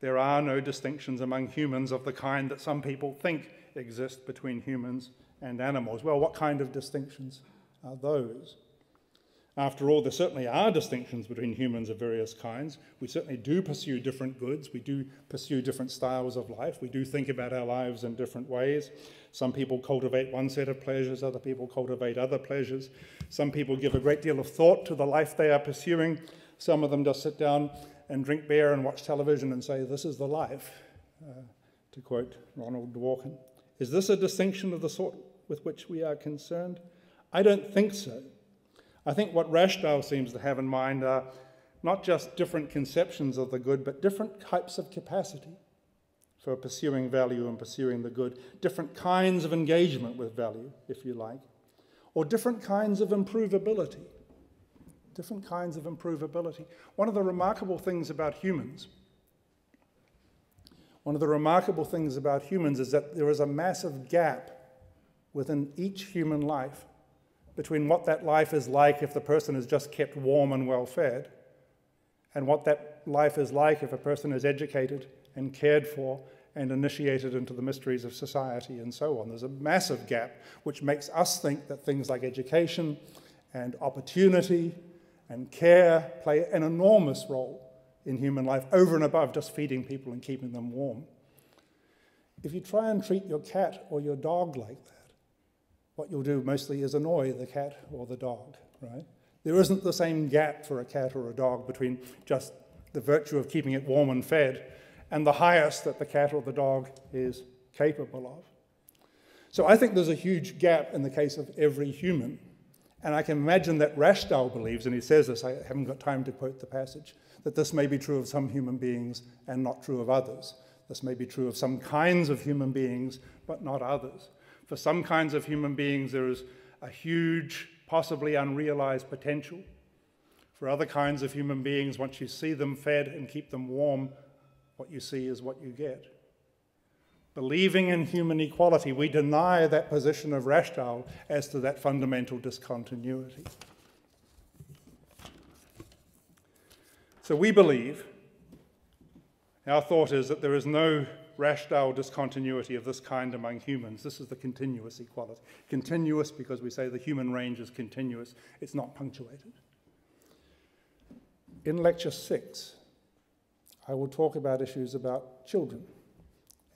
There are no distinctions among humans of the kind that some people think exist between humans and animals. Well, what kind of distinctions are those? After all, there certainly are distinctions between humans of various kinds. We certainly do pursue different goods. We do pursue different styles of life. We do think about our lives in different ways. Some people cultivate one set of pleasures, other people cultivate other pleasures. Some people give a great deal of thought to the life they are pursuing. Some of them just sit down and drink beer and watch television and say, This is the life, uh, to quote Ronald Dworkin. Is this a distinction of the sort with which we are concerned? I don't think so. I think what Rashdall seems to have in mind are not just different conceptions of the good, but different types of capacity for pursuing value and pursuing the good, different kinds of engagement with value, if you like, or different kinds of improvability. Different kinds of improvability. One of the remarkable things about humans, one of the remarkable things about humans is that there is a massive gap within each human life between what that life is like if the person is just kept warm and well fed, and what that life is like if a person is educated and cared for and initiated into the mysteries of society and so on. There's a massive gap which makes us think that things like education and opportunity and care play an enormous role in human life over and above just feeding people and keeping them warm. If you try and treat your cat or your dog like that, what you'll do mostly is annoy the cat or the dog, right? There isn't the same gap for a cat or a dog between just the virtue of keeping it warm and fed and the highest that the cat or the dog is capable of. So I think there's a huge gap in the case of every human. And I can imagine that Rashdall believes, and he says this, I haven't got time to quote the passage, that this may be true of some human beings and not true of others. This may be true of some kinds of human beings, but not others. For some kinds of human beings, there is a huge, possibly unrealized potential. For other kinds of human beings, once you see them fed and keep them warm, what you see is what you get. Believing in human equality, we deny that position of Rashdall as to that fundamental discontinuity. So we believe, our thought is that there is no Rashdall discontinuity of this kind among humans. This is the continuous equality. Continuous because we say the human range is continuous, it's not punctuated. In lecture six, I will talk about issues about children.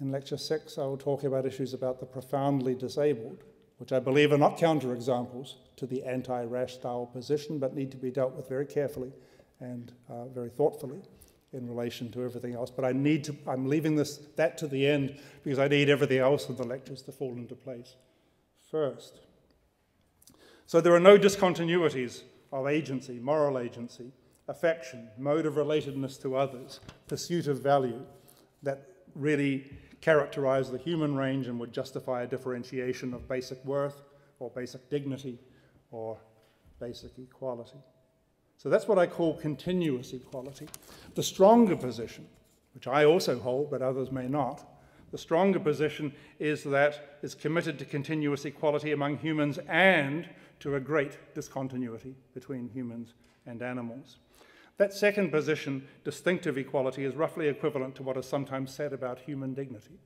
In lecture six, I will talk about issues about the profoundly disabled, which I believe are not counterexamples to the anti Rashdall position, but need to be dealt with very carefully and uh, very thoughtfully in relation to everything else. But I need to, I'm leaving this, that to the end because I need everything else in the lectures to fall into place first. So there are no discontinuities of agency, moral agency, affection, mode of relatedness to others, pursuit of value that really characterize the human range and would justify a differentiation of basic worth or basic dignity or basic equality. So that's what I call continuous equality. The stronger position, which I also hold, but others may not, the stronger position is that it's committed to continuous equality among humans and to a great discontinuity between humans and animals. That second position, distinctive equality, is roughly equivalent to what is sometimes said about human dignity.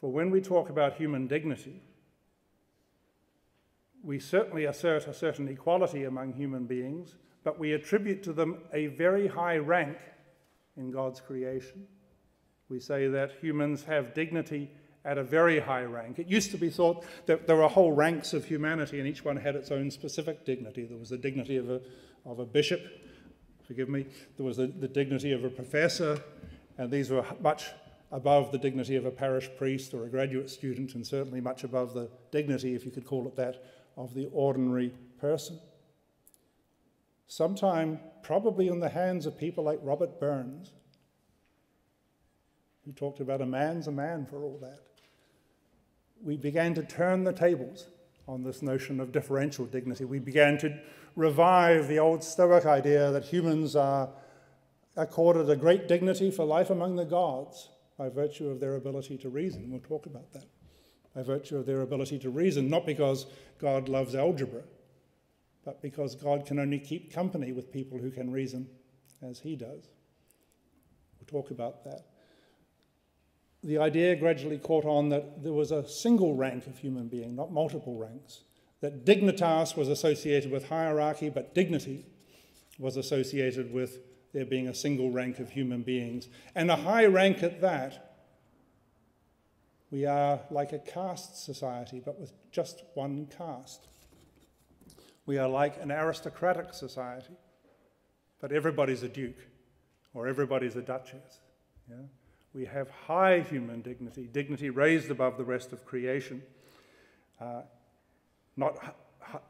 For when we talk about human dignity, we certainly assert a certain equality among human beings, but we attribute to them a very high rank in God's creation. We say that humans have dignity at a very high rank. It used to be thought that there were whole ranks of humanity and each one had its own specific dignity. There was the dignity of a, of a bishop, forgive me, there was the, the dignity of a professor, and these were much above the dignity of a parish priest or a graduate student, and certainly much above the dignity, if you could call it that, of the ordinary person. Sometime, probably in the hands of people like Robert Burns, who talked about a man's a man for all that, we began to turn the tables on this notion of differential dignity. We began to revive the old Stoic idea that humans are accorded a great dignity for life among the gods by virtue of their ability to reason. We'll talk about that. By virtue of their ability to reason, not because God loves algebra, but because God can only keep company with people who can reason as he does. We'll talk about that the idea gradually caught on that there was a single rank of human being, not multiple ranks. That dignitas was associated with hierarchy, but dignity was associated with there being a single rank of human beings. And a high rank at that. We are like a caste society, but with just one caste. We are like an aristocratic society, but everybody's a duke or everybody's a duchess. Yeah? We have high human dignity, dignity raised above the rest of creation. Uh, not,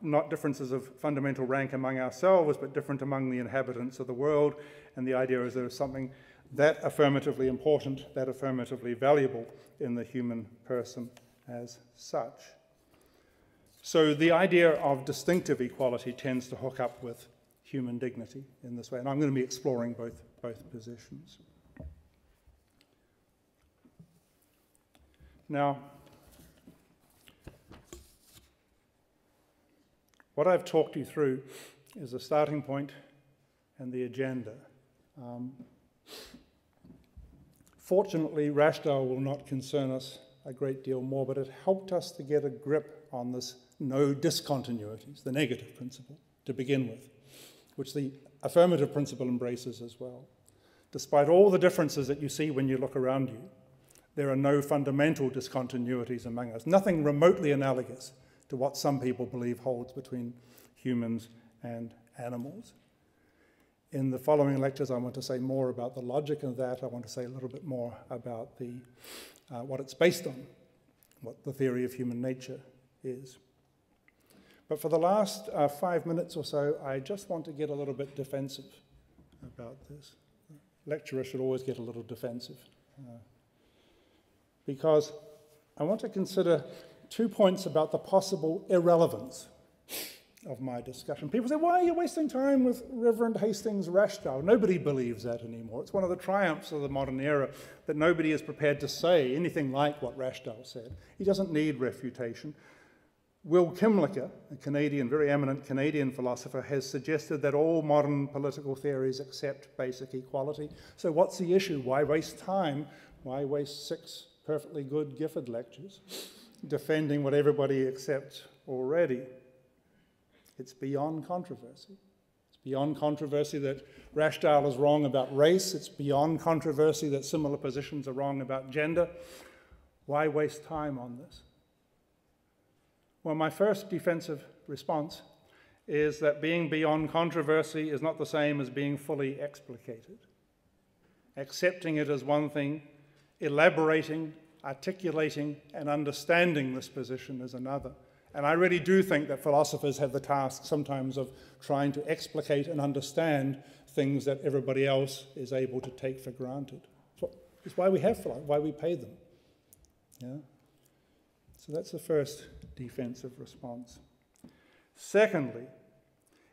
not differences of fundamental rank among ourselves, but different among the inhabitants of the world. And the idea is there is something that affirmatively important, that affirmatively valuable in the human person as such. So the idea of distinctive equality tends to hook up with human dignity in this way. And I'm going to be exploring both, both positions. Now, what I've talked you through is the starting point and the agenda. Um, fortunately, Rashdall will not concern us a great deal more, but it helped us to get a grip on this no discontinuities, the negative principle, to begin with, which the affirmative principle embraces as well. Despite all the differences that you see when you look around you, there are no fundamental discontinuities among us, nothing remotely analogous to what some people believe holds between humans and animals. In the following lectures, I want to say more about the logic of that. I want to say a little bit more about the, uh, what it's based on, what the theory of human nature is. But for the last uh, five minutes or so, I just want to get a little bit defensive about this. Lecturers should always get a little defensive. Uh, because I want to consider two points about the possible irrelevance of my discussion. People say, why are you wasting time with Reverend Hastings Rashdall? Nobody believes that anymore. It's one of the triumphs of the modern era that nobody is prepared to say anything like what Rashdall said. He doesn't need refutation. Will Kymlicka, a Canadian, very eminent Canadian philosopher, has suggested that all modern political theories accept basic equality. So what's the issue? Why waste time? Why waste six perfectly good Gifford lectures defending what everybody accepts already. It's beyond controversy. It's beyond controversy that Rashdall is wrong about race. It's beyond controversy that similar positions are wrong about gender. Why waste time on this? Well, my first defensive response is that being beyond controversy is not the same as being fully explicated. Accepting it as one thing, elaborating, articulating, and understanding this position is another. And I really do think that philosophers have the task sometimes of trying to explicate and understand things that everybody else is able to take for granted. It's why we have philosophers, why we pay them. Yeah? So that's the first defensive response. Secondly,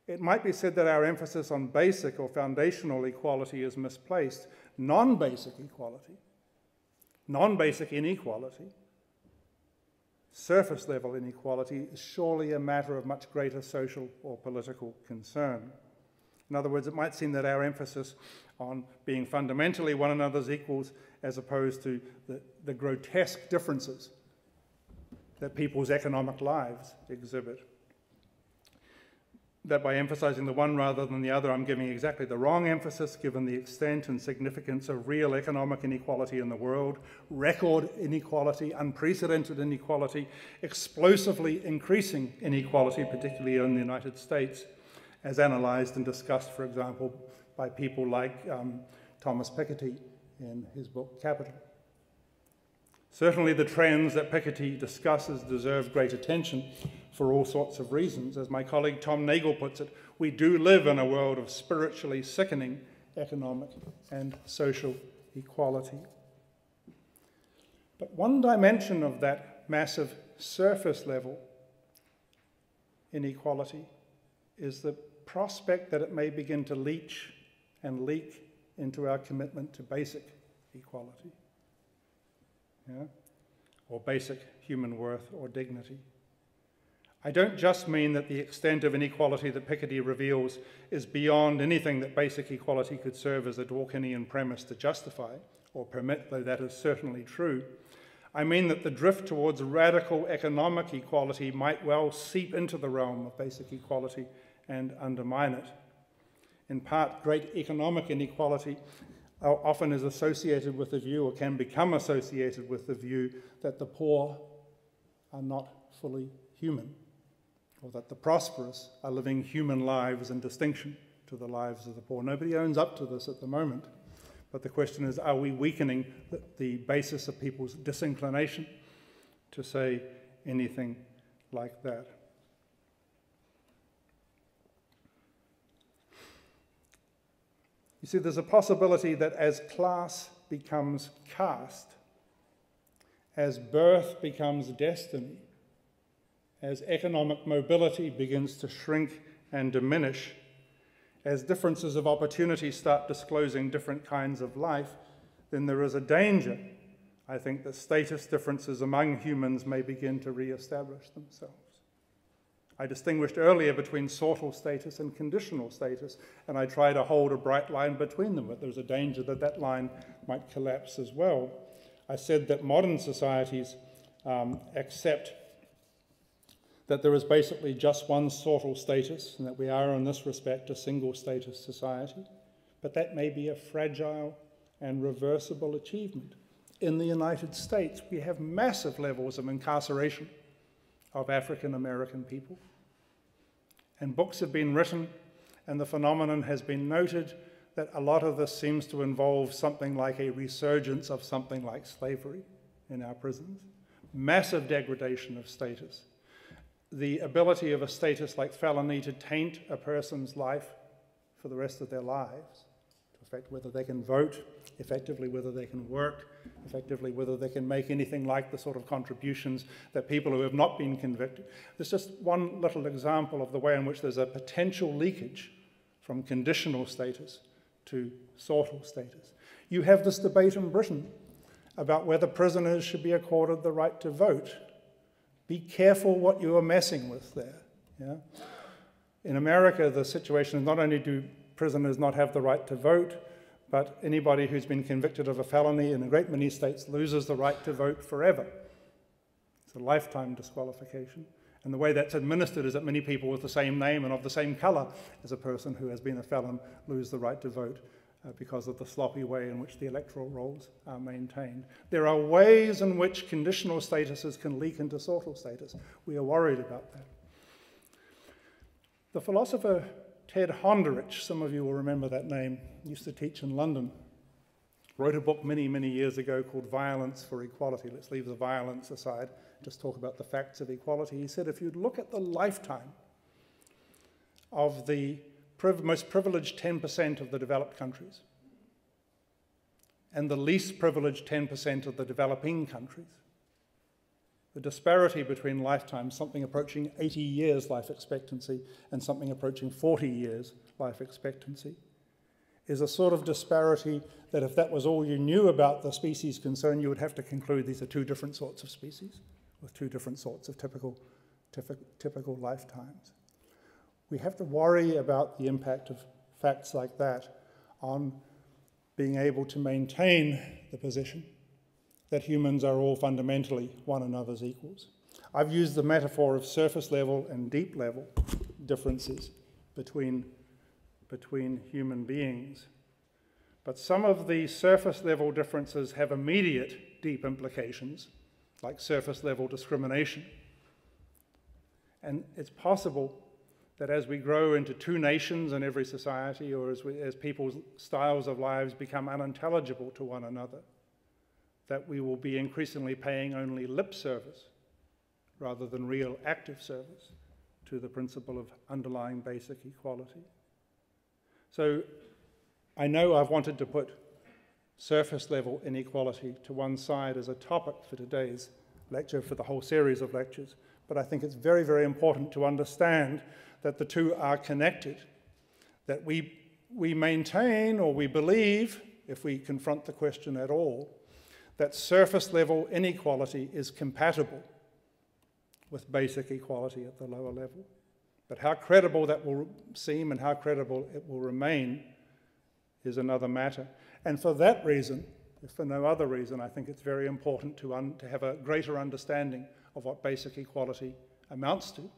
it might be said that our emphasis on basic or foundational equality is misplaced. Non basic equality, non basic inequality, surface level inequality is surely a matter of much greater social or political concern. In other words, it might seem that our emphasis on being fundamentally one another's equals as opposed to the, the grotesque differences that people's economic lives exhibit that by emphasizing the one rather than the other, I'm giving exactly the wrong emphasis given the extent and significance of real economic inequality in the world, record inequality, unprecedented inequality, explosively increasing inequality, particularly in the United States, as analyzed and discussed, for example, by people like um, Thomas Piketty in his book Capital. Certainly, the trends that Piketty discusses deserve great attention for all sorts of reasons. As my colleague Tom Nagel puts it, we do live in a world of spiritually sickening economic and social equality. But one dimension of that massive surface level inequality is the prospect that it may begin to leach and leak into our commitment to basic equality yeah? or basic human worth or dignity. I don't just mean that the extent of inequality that Piketty reveals is beyond anything that basic equality could serve as a Dworkinian premise to justify or permit, though that is certainly true. I mean that the drift towards radical economic equality might well seep into the realm of basic equality and undermine it. In part, great economic inequality often is associated with the view, or can become associated with the view, that the poor are not fully human, or that the prosperous are living human lives in distinction to the lives of the poor. Nobody owns up to this at the moment, but the question is are we weakening the, the basis of people's disinclination to say anything like that? You see, there's a possibility that as class becomes caste, as birth becomes destiny, as economic mobility begins to shrink and diminish, as differences of opportunity start disclosing different kinds of life, then there is a danger, I think, that status differences among humans may begin to re establish themselves. I distinguished earlier between sortal status and conditional status, and I try to hold a bright line between them, but there's a danger that that line might collapse as well. I said that modern societies um, accept that there is basically just one sortal status, and that we are, in this respect, a single status society. But that may be a fragile and reversible achievement. In the United States, we have massive levels of incarceration of African American people. And books have been written, and the phenomenon has been noted that a lot of this seems to involve something like a resurgence of something like slavery in our prisons, massive degradation of status, the ability of a status like felony to taint a person's life for the rest of their lives whether they can vote, effectively whether they can work, effectively whether they can make anything like the sort of contributions that people who have not been convicted. There's just one little example of the way in which there's a potential leakage from conditional status to sortal status. You have this debate in Britain about whether prisoners should be accorded the right to vote. Be careful what you are messing with there. Yeah? In America, the situation is not only do prisoners not have the right to vote, but anybody who's been convicted of a felony in a great many states loses the right to vote forever. It's a lifetime disqualification. And the way that's administered is that many people with the same name and of the same color as a person who has been a felon lose the right to vote uh, because of the sloppy way in which the electoral rolls are maintained. There are ways in which conditional statuses can leak into sortal status. We are worried about that. The philosopher Ted Honderich, some of you will remember that name, used to teach in London, wrote a book many, many years ago called Violence for Equality. Let's leave the violence aside, just talk about the facts of equality. He said if you'd look at the lifetime of the priv most privileged 10% of the developed countries and the least privileged 10% of the developing countries, the disparity between lifetimes, something approaching 80 years life expectancy and something approaching 40 years life expectancy, is a sort of disparity that if that was all you knew about the species concerned, you would have to conclude these are two different sorts of species with two different sorts of typical, typical lifetimes. We have to worry about the impact of facts like that on being able to maintain the position that humans are all fundamentally one another's equals. I've used the metaphor of surface level and deep level differences between between human beings. But some of the surface level differences have immediate deep implications, like surface level discrimination. And it's possible that as we grow into two nations in every society, or as, we, as people's styles of lives become unintelligible to one another, that we will be increasingly paying only lip service rather than real active service to the principle of underlying basic equality. So I know I've wanted to put surface level inequality to one side as a topic for today's lecture, for the whole series of lectures, but I think it's very, very important to understand that the two are connected, that we, we maintain or we believe, if we confront the question at all, that surface level inequality is compatible with basic equality at the lower level. But how credible that will seem and how credible it will remain is another matter. And for that reason, if for no other reason, I think it's very important to, to have a greater understanding of what basic equality amounts to,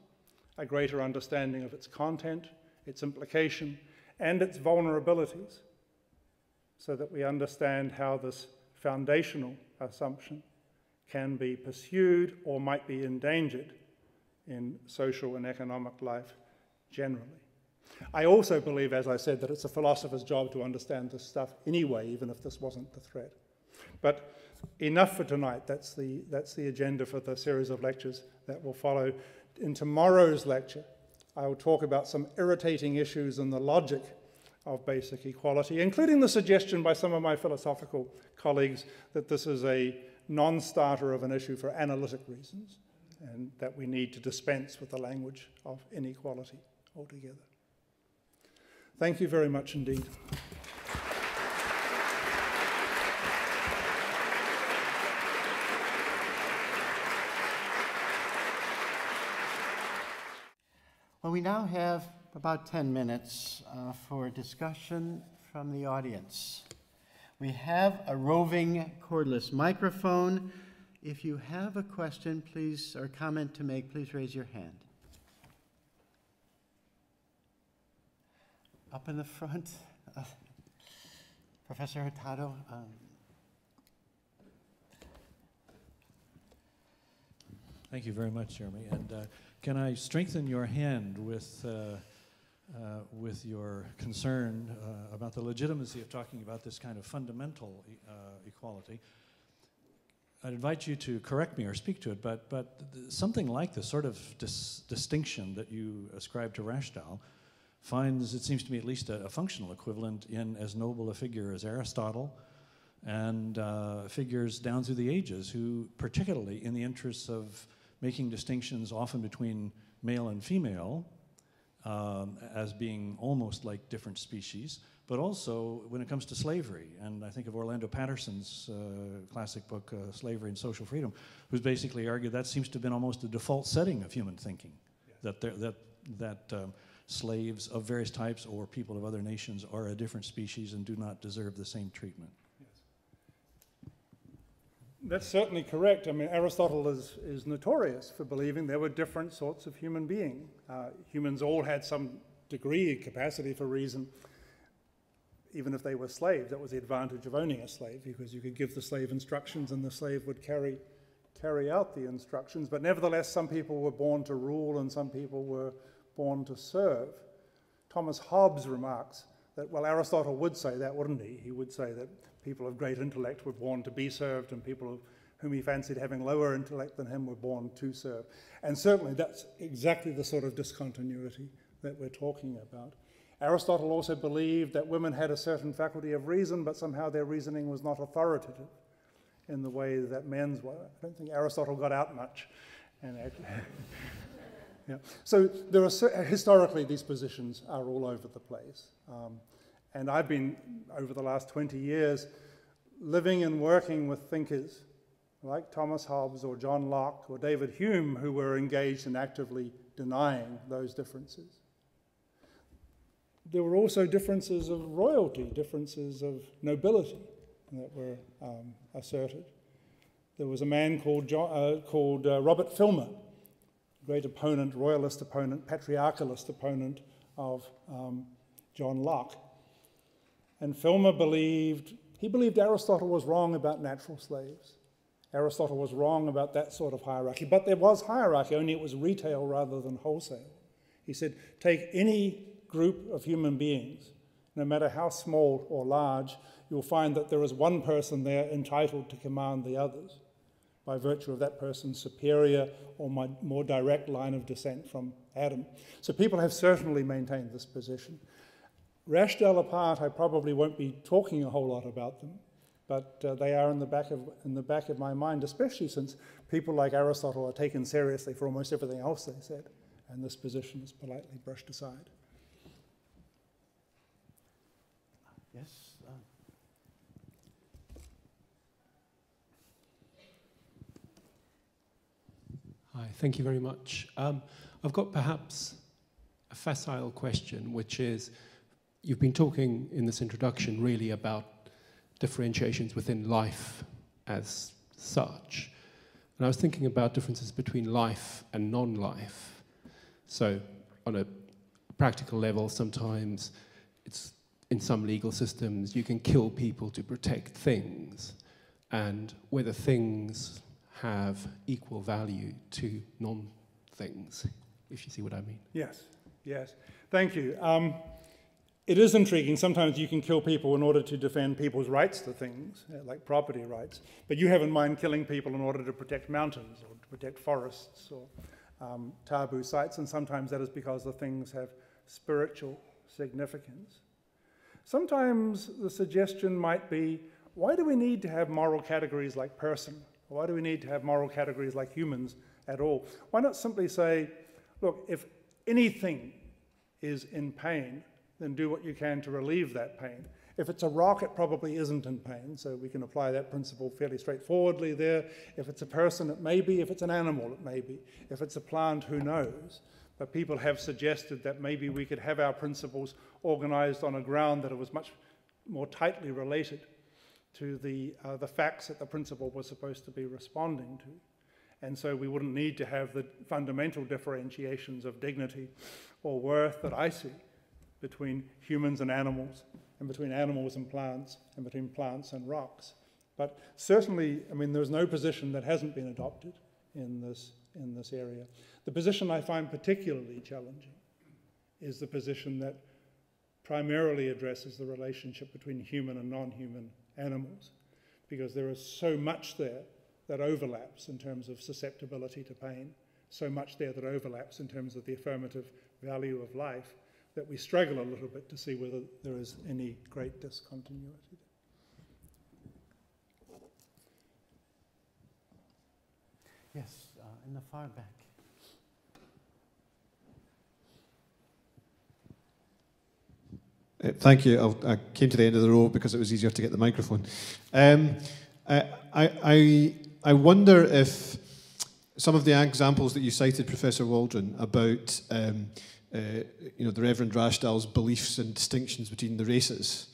a greater understanding of its content, its implication, and its vulnerabilities, so that we understand how this foundational assumption can be pursued or might be endangered in social and economic life generally. I also believe, as I said, that it's a philosopher's job to understand this stuff anyway, even if this wasn't the threat. But enough for tonight. That's the, that's the agenda for the series of lectures that will follow. In tomorrow's lecture, I will talk about some irritating issues in the logic of basic equality, including the suggestion by some of my philosophical colleagues that this is a non starter of an issue for analytic reasons and that we need to dispense with the language of inequality altogether. Thank you very much indeed. Well, we now have about 10 minutes uh, for discussion from the audience. We have a roving cordless microphone. If you have a question, please, or comment to make, please raise your hand. Up in the front, uh, Professor Hurtado. Um, Thank you very much, Jeremy. And uh, can I strengthen your hand with, uh, uh, with your concern uh, about the legitimacy of talking about this kind of fundamental e uh, equality? I'd invite you to correct me or speak to it, but, but something like the sort of dis distinction that you ascribe to Rashdall finds, it seems to me at least, a, a functional equivalent in as noble a figure as Aristotle and uh, figures down through the ages who, particularly in the interests of making distinctions often between male and female um, as being almost like different species, but also when it comes to slavery. And I think of Orlando Patterson's uh, classic book, uh, Slavery and Social Freedom, who's basically argued that seems to have been almost the default setting of human thinking, that, that, that um, slaves of various types or people of other nations are a different species and do not deserve the same treatment. That's certainly correct. I mean, Aristotle is, is notorious for believing there were different sorts of human being. Uh, humans all had some degree of capacity for reason, even if they were slaves. That was the advantage of owning a slave, because you could give the slave instructions and the slave would carry, carry out the instructions. But nevertheless, some people were born to rule and some people were born to serve. Thomas Hobbes remarks that, well, Aristotle would say that, wouldn't he? He would say that people of great intellect were born to be served, and people whom he fancied having lower intellect than him were born to serve. And certainly that's exactly the sort of discontinuity that we're talking about. Aristotle also believed that women had a certain faculty of reason, but somehow their reasoning was not authoritative in the way that men's were. I don't think Aristotle got out much. Yeah. So there are historically these positions are all over the place, um, and I've been over the last 20 years living and working with thinkers like Thomas Hobbes or John Locke or David Hume who were engaged in actively denying those differences. There were also differences of royalty, differences of nobility that were um, asserted. There was a man called, John, uh, called uh, Robert Filmer, great opponent, royalist opponent, patriarchalist opponent of um, John Locke. And Filmer believed, he believed Aristotle was wrong about natural slaves. Aristotle was wrong about that sort of hierarchy, but there was hierarchy, only it was retail rather than wholesale. He said, take any group of human beings, no matter how small or large, you'll find that there is one person there entitled to command the others by virtue of that person's superior or more direct line of descent from Adam. So people have certainly maintained this position. Rationale apart, I probably won't be talking a whole lot about them, but uh, they are in the, back of, in the back of my mind, especially since people like Aristotle are taken seriously for almost everything else they said, and this position is politely brushed aside. Yes? Hi, thank you very much. Um, I've got perhaps a facile question, which is you've been talking in this introduction really about differentiations within life as such. And I was thinking about differences between life and non life. So, on a practical level, sometimes it's in some legal systems you can kill people to protect things, and whether things have equal value to non things, if you see what I mean. Yes, yes. Thank you. Um, it is intriguing. Sometimes you can kill people in order to defend people's rights to things, uh, like property rights, but you have in mind killing people in order to protect mountains or to protect forests or um, taboo sites, and sometimes that is because the things have spiritual significance. Sometimes the suggestion might be why do we need to have moral categories like person why do we need to have moral categories like humans at all? Why not simply say, look, if anything is in pain, then do what you can to relieve that pain. If it's a rock, it probably isn't in pain, so we can apply that principle fairly straightforwardly there. If it's a person, it may be. If it's an animal, it may be. If it's a plant, who knows? But people have suggested that maybe we could have our principles organized on a ground that it was much more tightly related to the, uh, the facts that the principle was supposed to be responding to. And so we wouldn't need to have the fundamental differentiations of dignity or worth that I see between humans and animals, and between animals and plants, and between plants and rocks. But certainly, I mean, there's no position that hasn't been adopted in this, in this area. The position I find particularly challenging is the position that primarily addresses the relationship between human and non human animals because there is so much there that overlaps in terms of susceptibility to pain, so much there that overlaps in terms of the affirmative value of life that we struggle a little bit to see whether there is any great discontinuity. Yes, uh, in the far back. Uh, thank you. I'll, i came to the end of the row because it was easier to get the microphone. Um, I, I, I wonder if some of the examples that you cited, Professor Waldron, about um, uh, you know, the Reverend Rashdall's beliefs and distinctions between the races,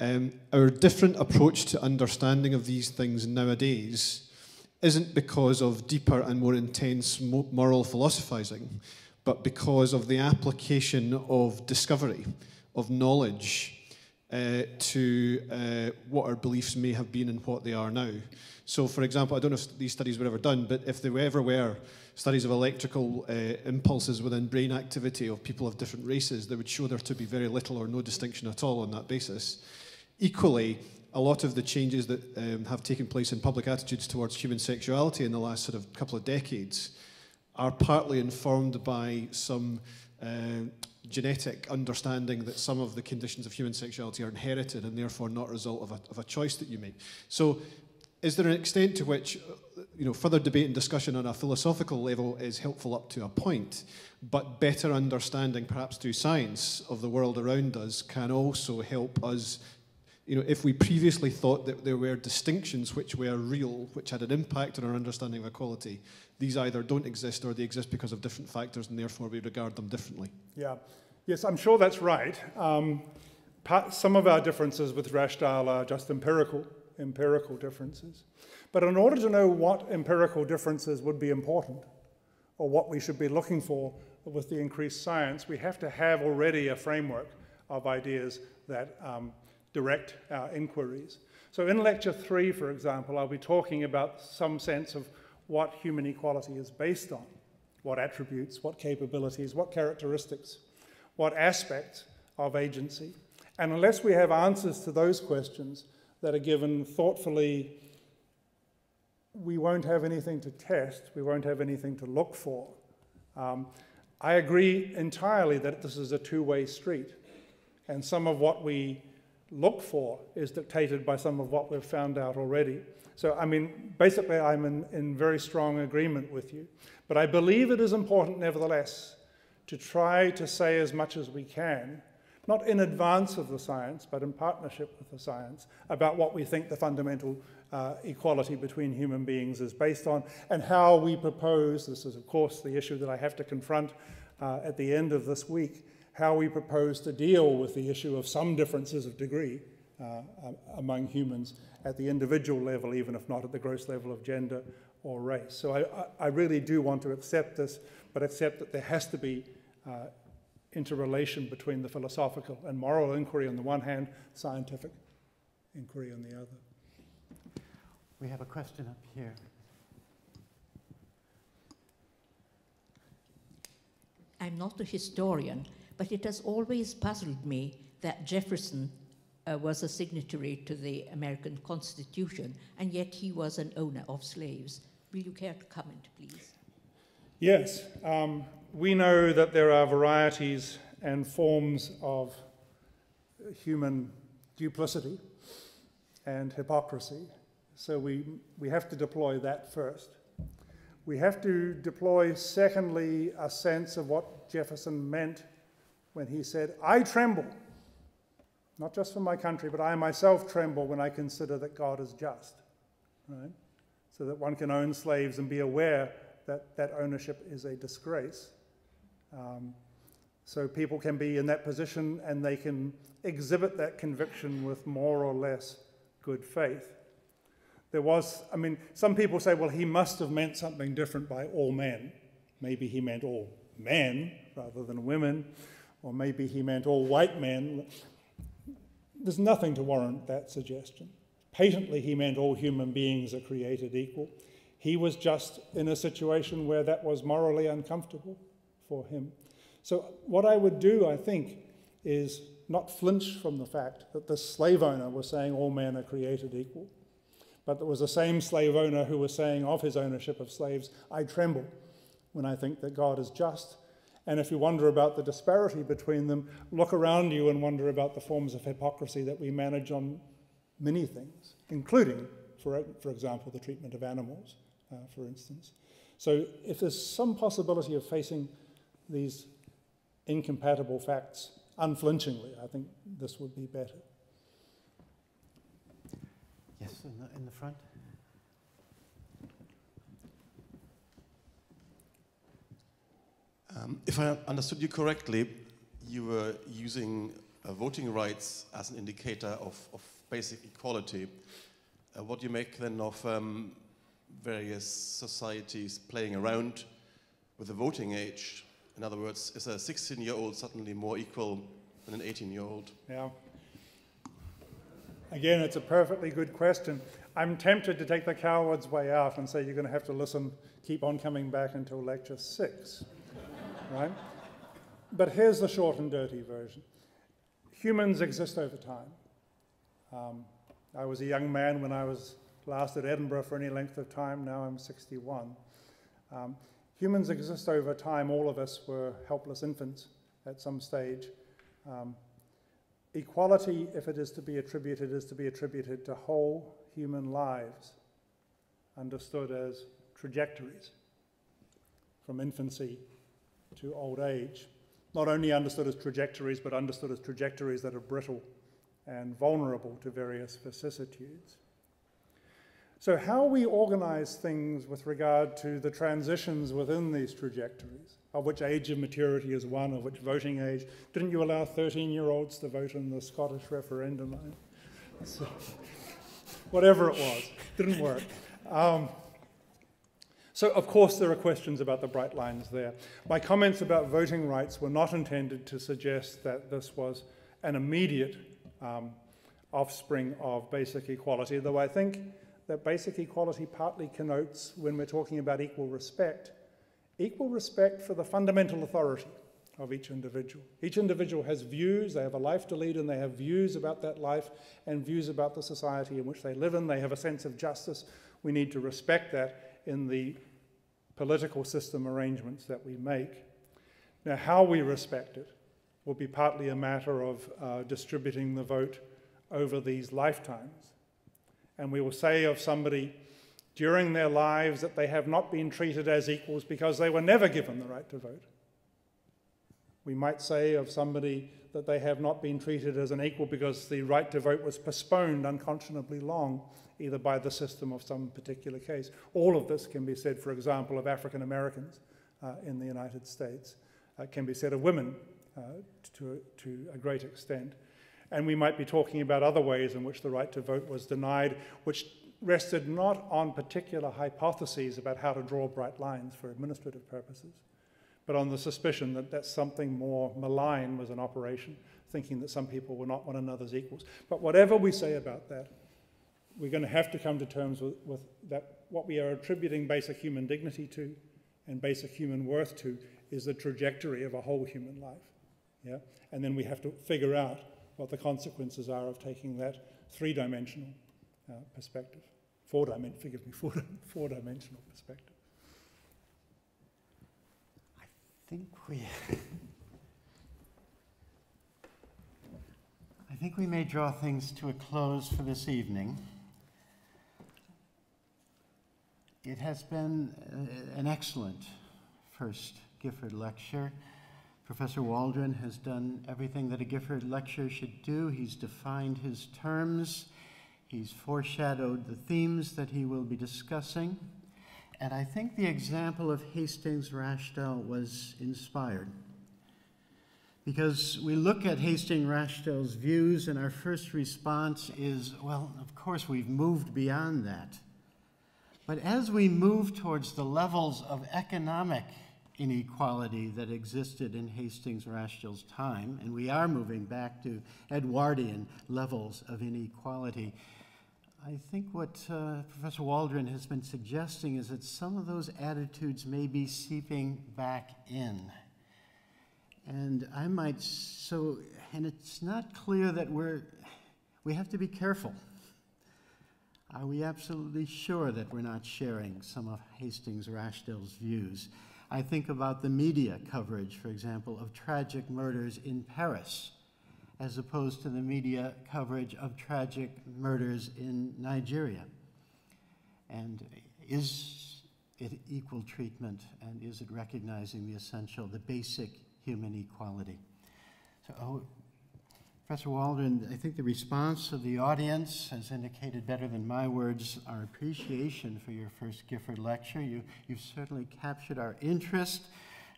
um, our different approach to understanding of these things nowadays isn't because of deeper and more intense moral philosophizing, but because of the application of discovery of knowledge uh, to uh, what our beliefs may have been and what they are now. So, for example, I don't know if these studies were ever done, but if there ever were studies of electrical uh, impulses within brain activity of people of different races that would show there to be very little or no distinction at all on that basis. Equally, a lot of the changes that um, have taken place in public attitudes towards human sexuality in the last sort of couple of decades are partly informed by some uh, genetic understanding that some of the conditions of human sexuality are inherited and therefore not a result of a, of a choice that you make. So, is there an extent to which you know, further debate and discussion on a philosophical level is helpful up to a point, but better understanding, perhaps through science, of the world around us can also help us you know, if we previously thought that there were distinctions which were real, which had an impact on our understanding of equality, these either don't exist or they exist because of different factors and therefore we regard them differently. Yeah, yes, I'm sure that's right. Um, part, some of our differences with Rashdall are just empirical, empirical differences. But in order to know what empirical differences would be important or what we should be looking for with the increased science, we have to have already a framework of ideas that um, direct our inquiries. So in lecture three, for example, I'll be talking about some sense of what human equality is based on, what attributes, what capabilities, what characteristics, what aspects of agency. And unless we have answers to those questions that are given thoughtfully, we won't have anything to test, we won't have anything to look for. Um, I agree entirely that this is a two way street. And some of what we look for is dictated by some of what we've found out already. So, I mean, basically, I'm in, in very strong agreement with you. But I believe it is important, nevertheless, to try to say as much as we can, not in advance of the science, but in partnership with the science, about what we think the fundamental uh, equality between human beings is based on, and how we propose this is, of course, the issue that I have to confront uh, at the end of this week how we propose to deal with the issue of some differences of degree uh, among humans at the individual level, even if not at the gross level of gender or race. So I, I really do want to accept this, but accept that there has to be uh, interrelation between the philosophical and moral inquiry on the one hand, scientific inquiry on the other. We have a question up here. I'm not a historian, but it has always puzzled me that Jefferson uh, was a signatory to the American Constitution, and yet he was an owner of slaves. Will you care to comment, please? Yes. Um, we know that there are varieties and forms of human duplicity and hypocrisy. So we, we have to deploy that first. We have to deploy, secondly, a sense of what Jefferson meant when he said, I tremble, not just for my country, but I myself tremble when I consider that God is just. Right? So that one can own slaves and be aware that that ownership is a disgrace. Um, so people can be in that position and they can exhibit that conviction with more or less good faith. There was, I mean, some people say, well, he must have meant something different by all men. Maybe he meant all men rather than women or maybe he meant all white men. There's nothing to warrant that suggestion. Patently, he meant all human beings are created equal. He was just in a situation where that was morally uncomfortable for him. So, what I would do, I think, is not flinch from the fact that the slave owner was saying all men are created equal, but there was the same slave owner who was saying of his ownership of slaves, I tremble when I think that God is just and if you wonder about the disparity between them, look around you and wonder about the forms of hypocrisy that we manage on many things, including, for, for example, the treatment of animals, uh, for instance. So if there's some possibility of facing these incompatible facts unflinchingly, I think this would be better. Yes, in the, in the front. Um, if I understood you correctly, you were using uh, voting rights as an indicator of, of basic equality. Uh, what do you make then of um, various societies playing around with the voting age? In other words, is a 16 year old suddenly more equal than an 18 year old? Yeah. Again, it's a perfectly good question. I'm tempted to take the coward's way out and say you're going to have to listen, keep on coming back until lecture six, right? But here's the short and dirty version humans exist over time. Um, I was a young man when I was last at Edinburgh for any length of time, now I'm 61. Um, humans exist over time, all of us were helpless infants at some stage. Um, equality, if it is to be attributed, is to be attributed to whole human lives, understood as trajectories from infancy to old age. Not only understood as trajectories, but understood as trajectories that are brittle and vulnerable to various vicissitudes. So, how we organize things with regard to the transitions within these trajectories, of which age of maturity is one, of which voting age. Didn't you allow 13 year olds to vote in the Scottish referendum? So, whatever it was, didn't work. Um, so, of course, there are questions about the bright lines there. My comments about voting rights were not intended to suggest that this was an immediate um, offspring of basic equality, though I think that basic equality partly connotes, when we're talking about equal respect, equal respect for the fundamental authority of each individual. Each individual has views, they have a life to lead, and they have views about that life and views about the society in which they live in. They have a sense of justice. We need to respect that in the political system arrangements that we make. Now, how we respect it will be partly a matter of uh, distributing the vote over these lifetimes and we will say of somebody during their lives that they have not been treated as equals because they were never given the right to vote. We might say of somebody that they have not been treated as an equal because the right to vote was postponed unconscionably long, either by the system of some particular case. All of this can be said, for example, of African Americans uh, in the United States. Uh, can be said of women uh, to, to a great extent. And we might be talking about other ways in which the right to vote was denied, which rested not on particular hypotheses about how to draw bright lines for administrative purposes, but on the suspicion that, that something more malign was in operation, thinking that some people were not one another's equals. But whatever we say about that, we're going to have to come to terms with, with that what we are attributing basic human dignity to and basic human worth to is the trajectory of a whole human life. Yeah? And then we have to figure out what the consequences are of taking that three-dimensional uh, perspective, four-dimensional, forgive me, four, four-dimensional perspective. I think we... I think we may draw things to a close for this evening. It has been uh, an excellent first Gifford lecture. Professor Waldron has done everything that a Gifford lecture should do. He's defined his terms, he's foreshadowed the themes that he will be discussing. And I think the example of Hastings Rashdall was inspired. Because we look at Hastings Rashdall's views, and our first response is well, of course, we've moved beyond that. But as we move towards the levels of economic inequality that existed in Hastings Rashdall's time, and we are moving back to Edwardian levels of inequality. I think what uh, Professor Waldron has been suggesting is that some of those attitudes may be seeping back in. And I might so, and it's not clear that we're, we have to be careful. Are we absolutely sure that we're not sharing some of Hastings Rashdall's views? I think about the media coverage, for example, of tragic murders in Paris, as opposed to the media coverage of tragic murders in Nigeria. And is it equal treatment, and is it recognizing the essential, the basic human equality? So, oh, Professor Waldron, I think the response of the audience has indicated better than my words our appreciation for your first Gifford lecture. You, you've certainly captured our interest,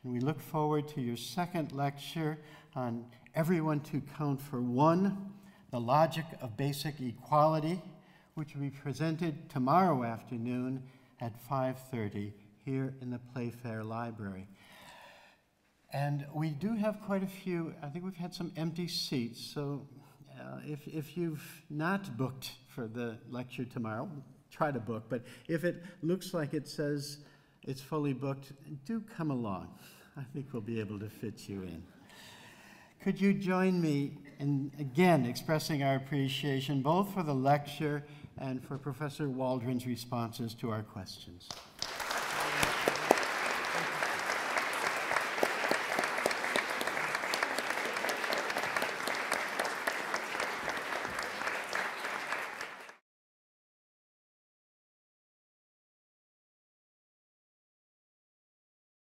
and we look forward to your second lecture on Everyone to Count for One, the logic of basic equality, which will be presented tomorrow afternoon at 5.30 here in the Playfair Library. And we do have quite a few, I think we've had some empty seats, so uh, if, if you've not booked for the lecture tomorrow, try to book. But if it looks like it says it's fully booked, do come along. I think we'll be able to fit you in. Could you join me in again expressing our appreciation both for the lecture and for Professor Waldron's responses to our questions?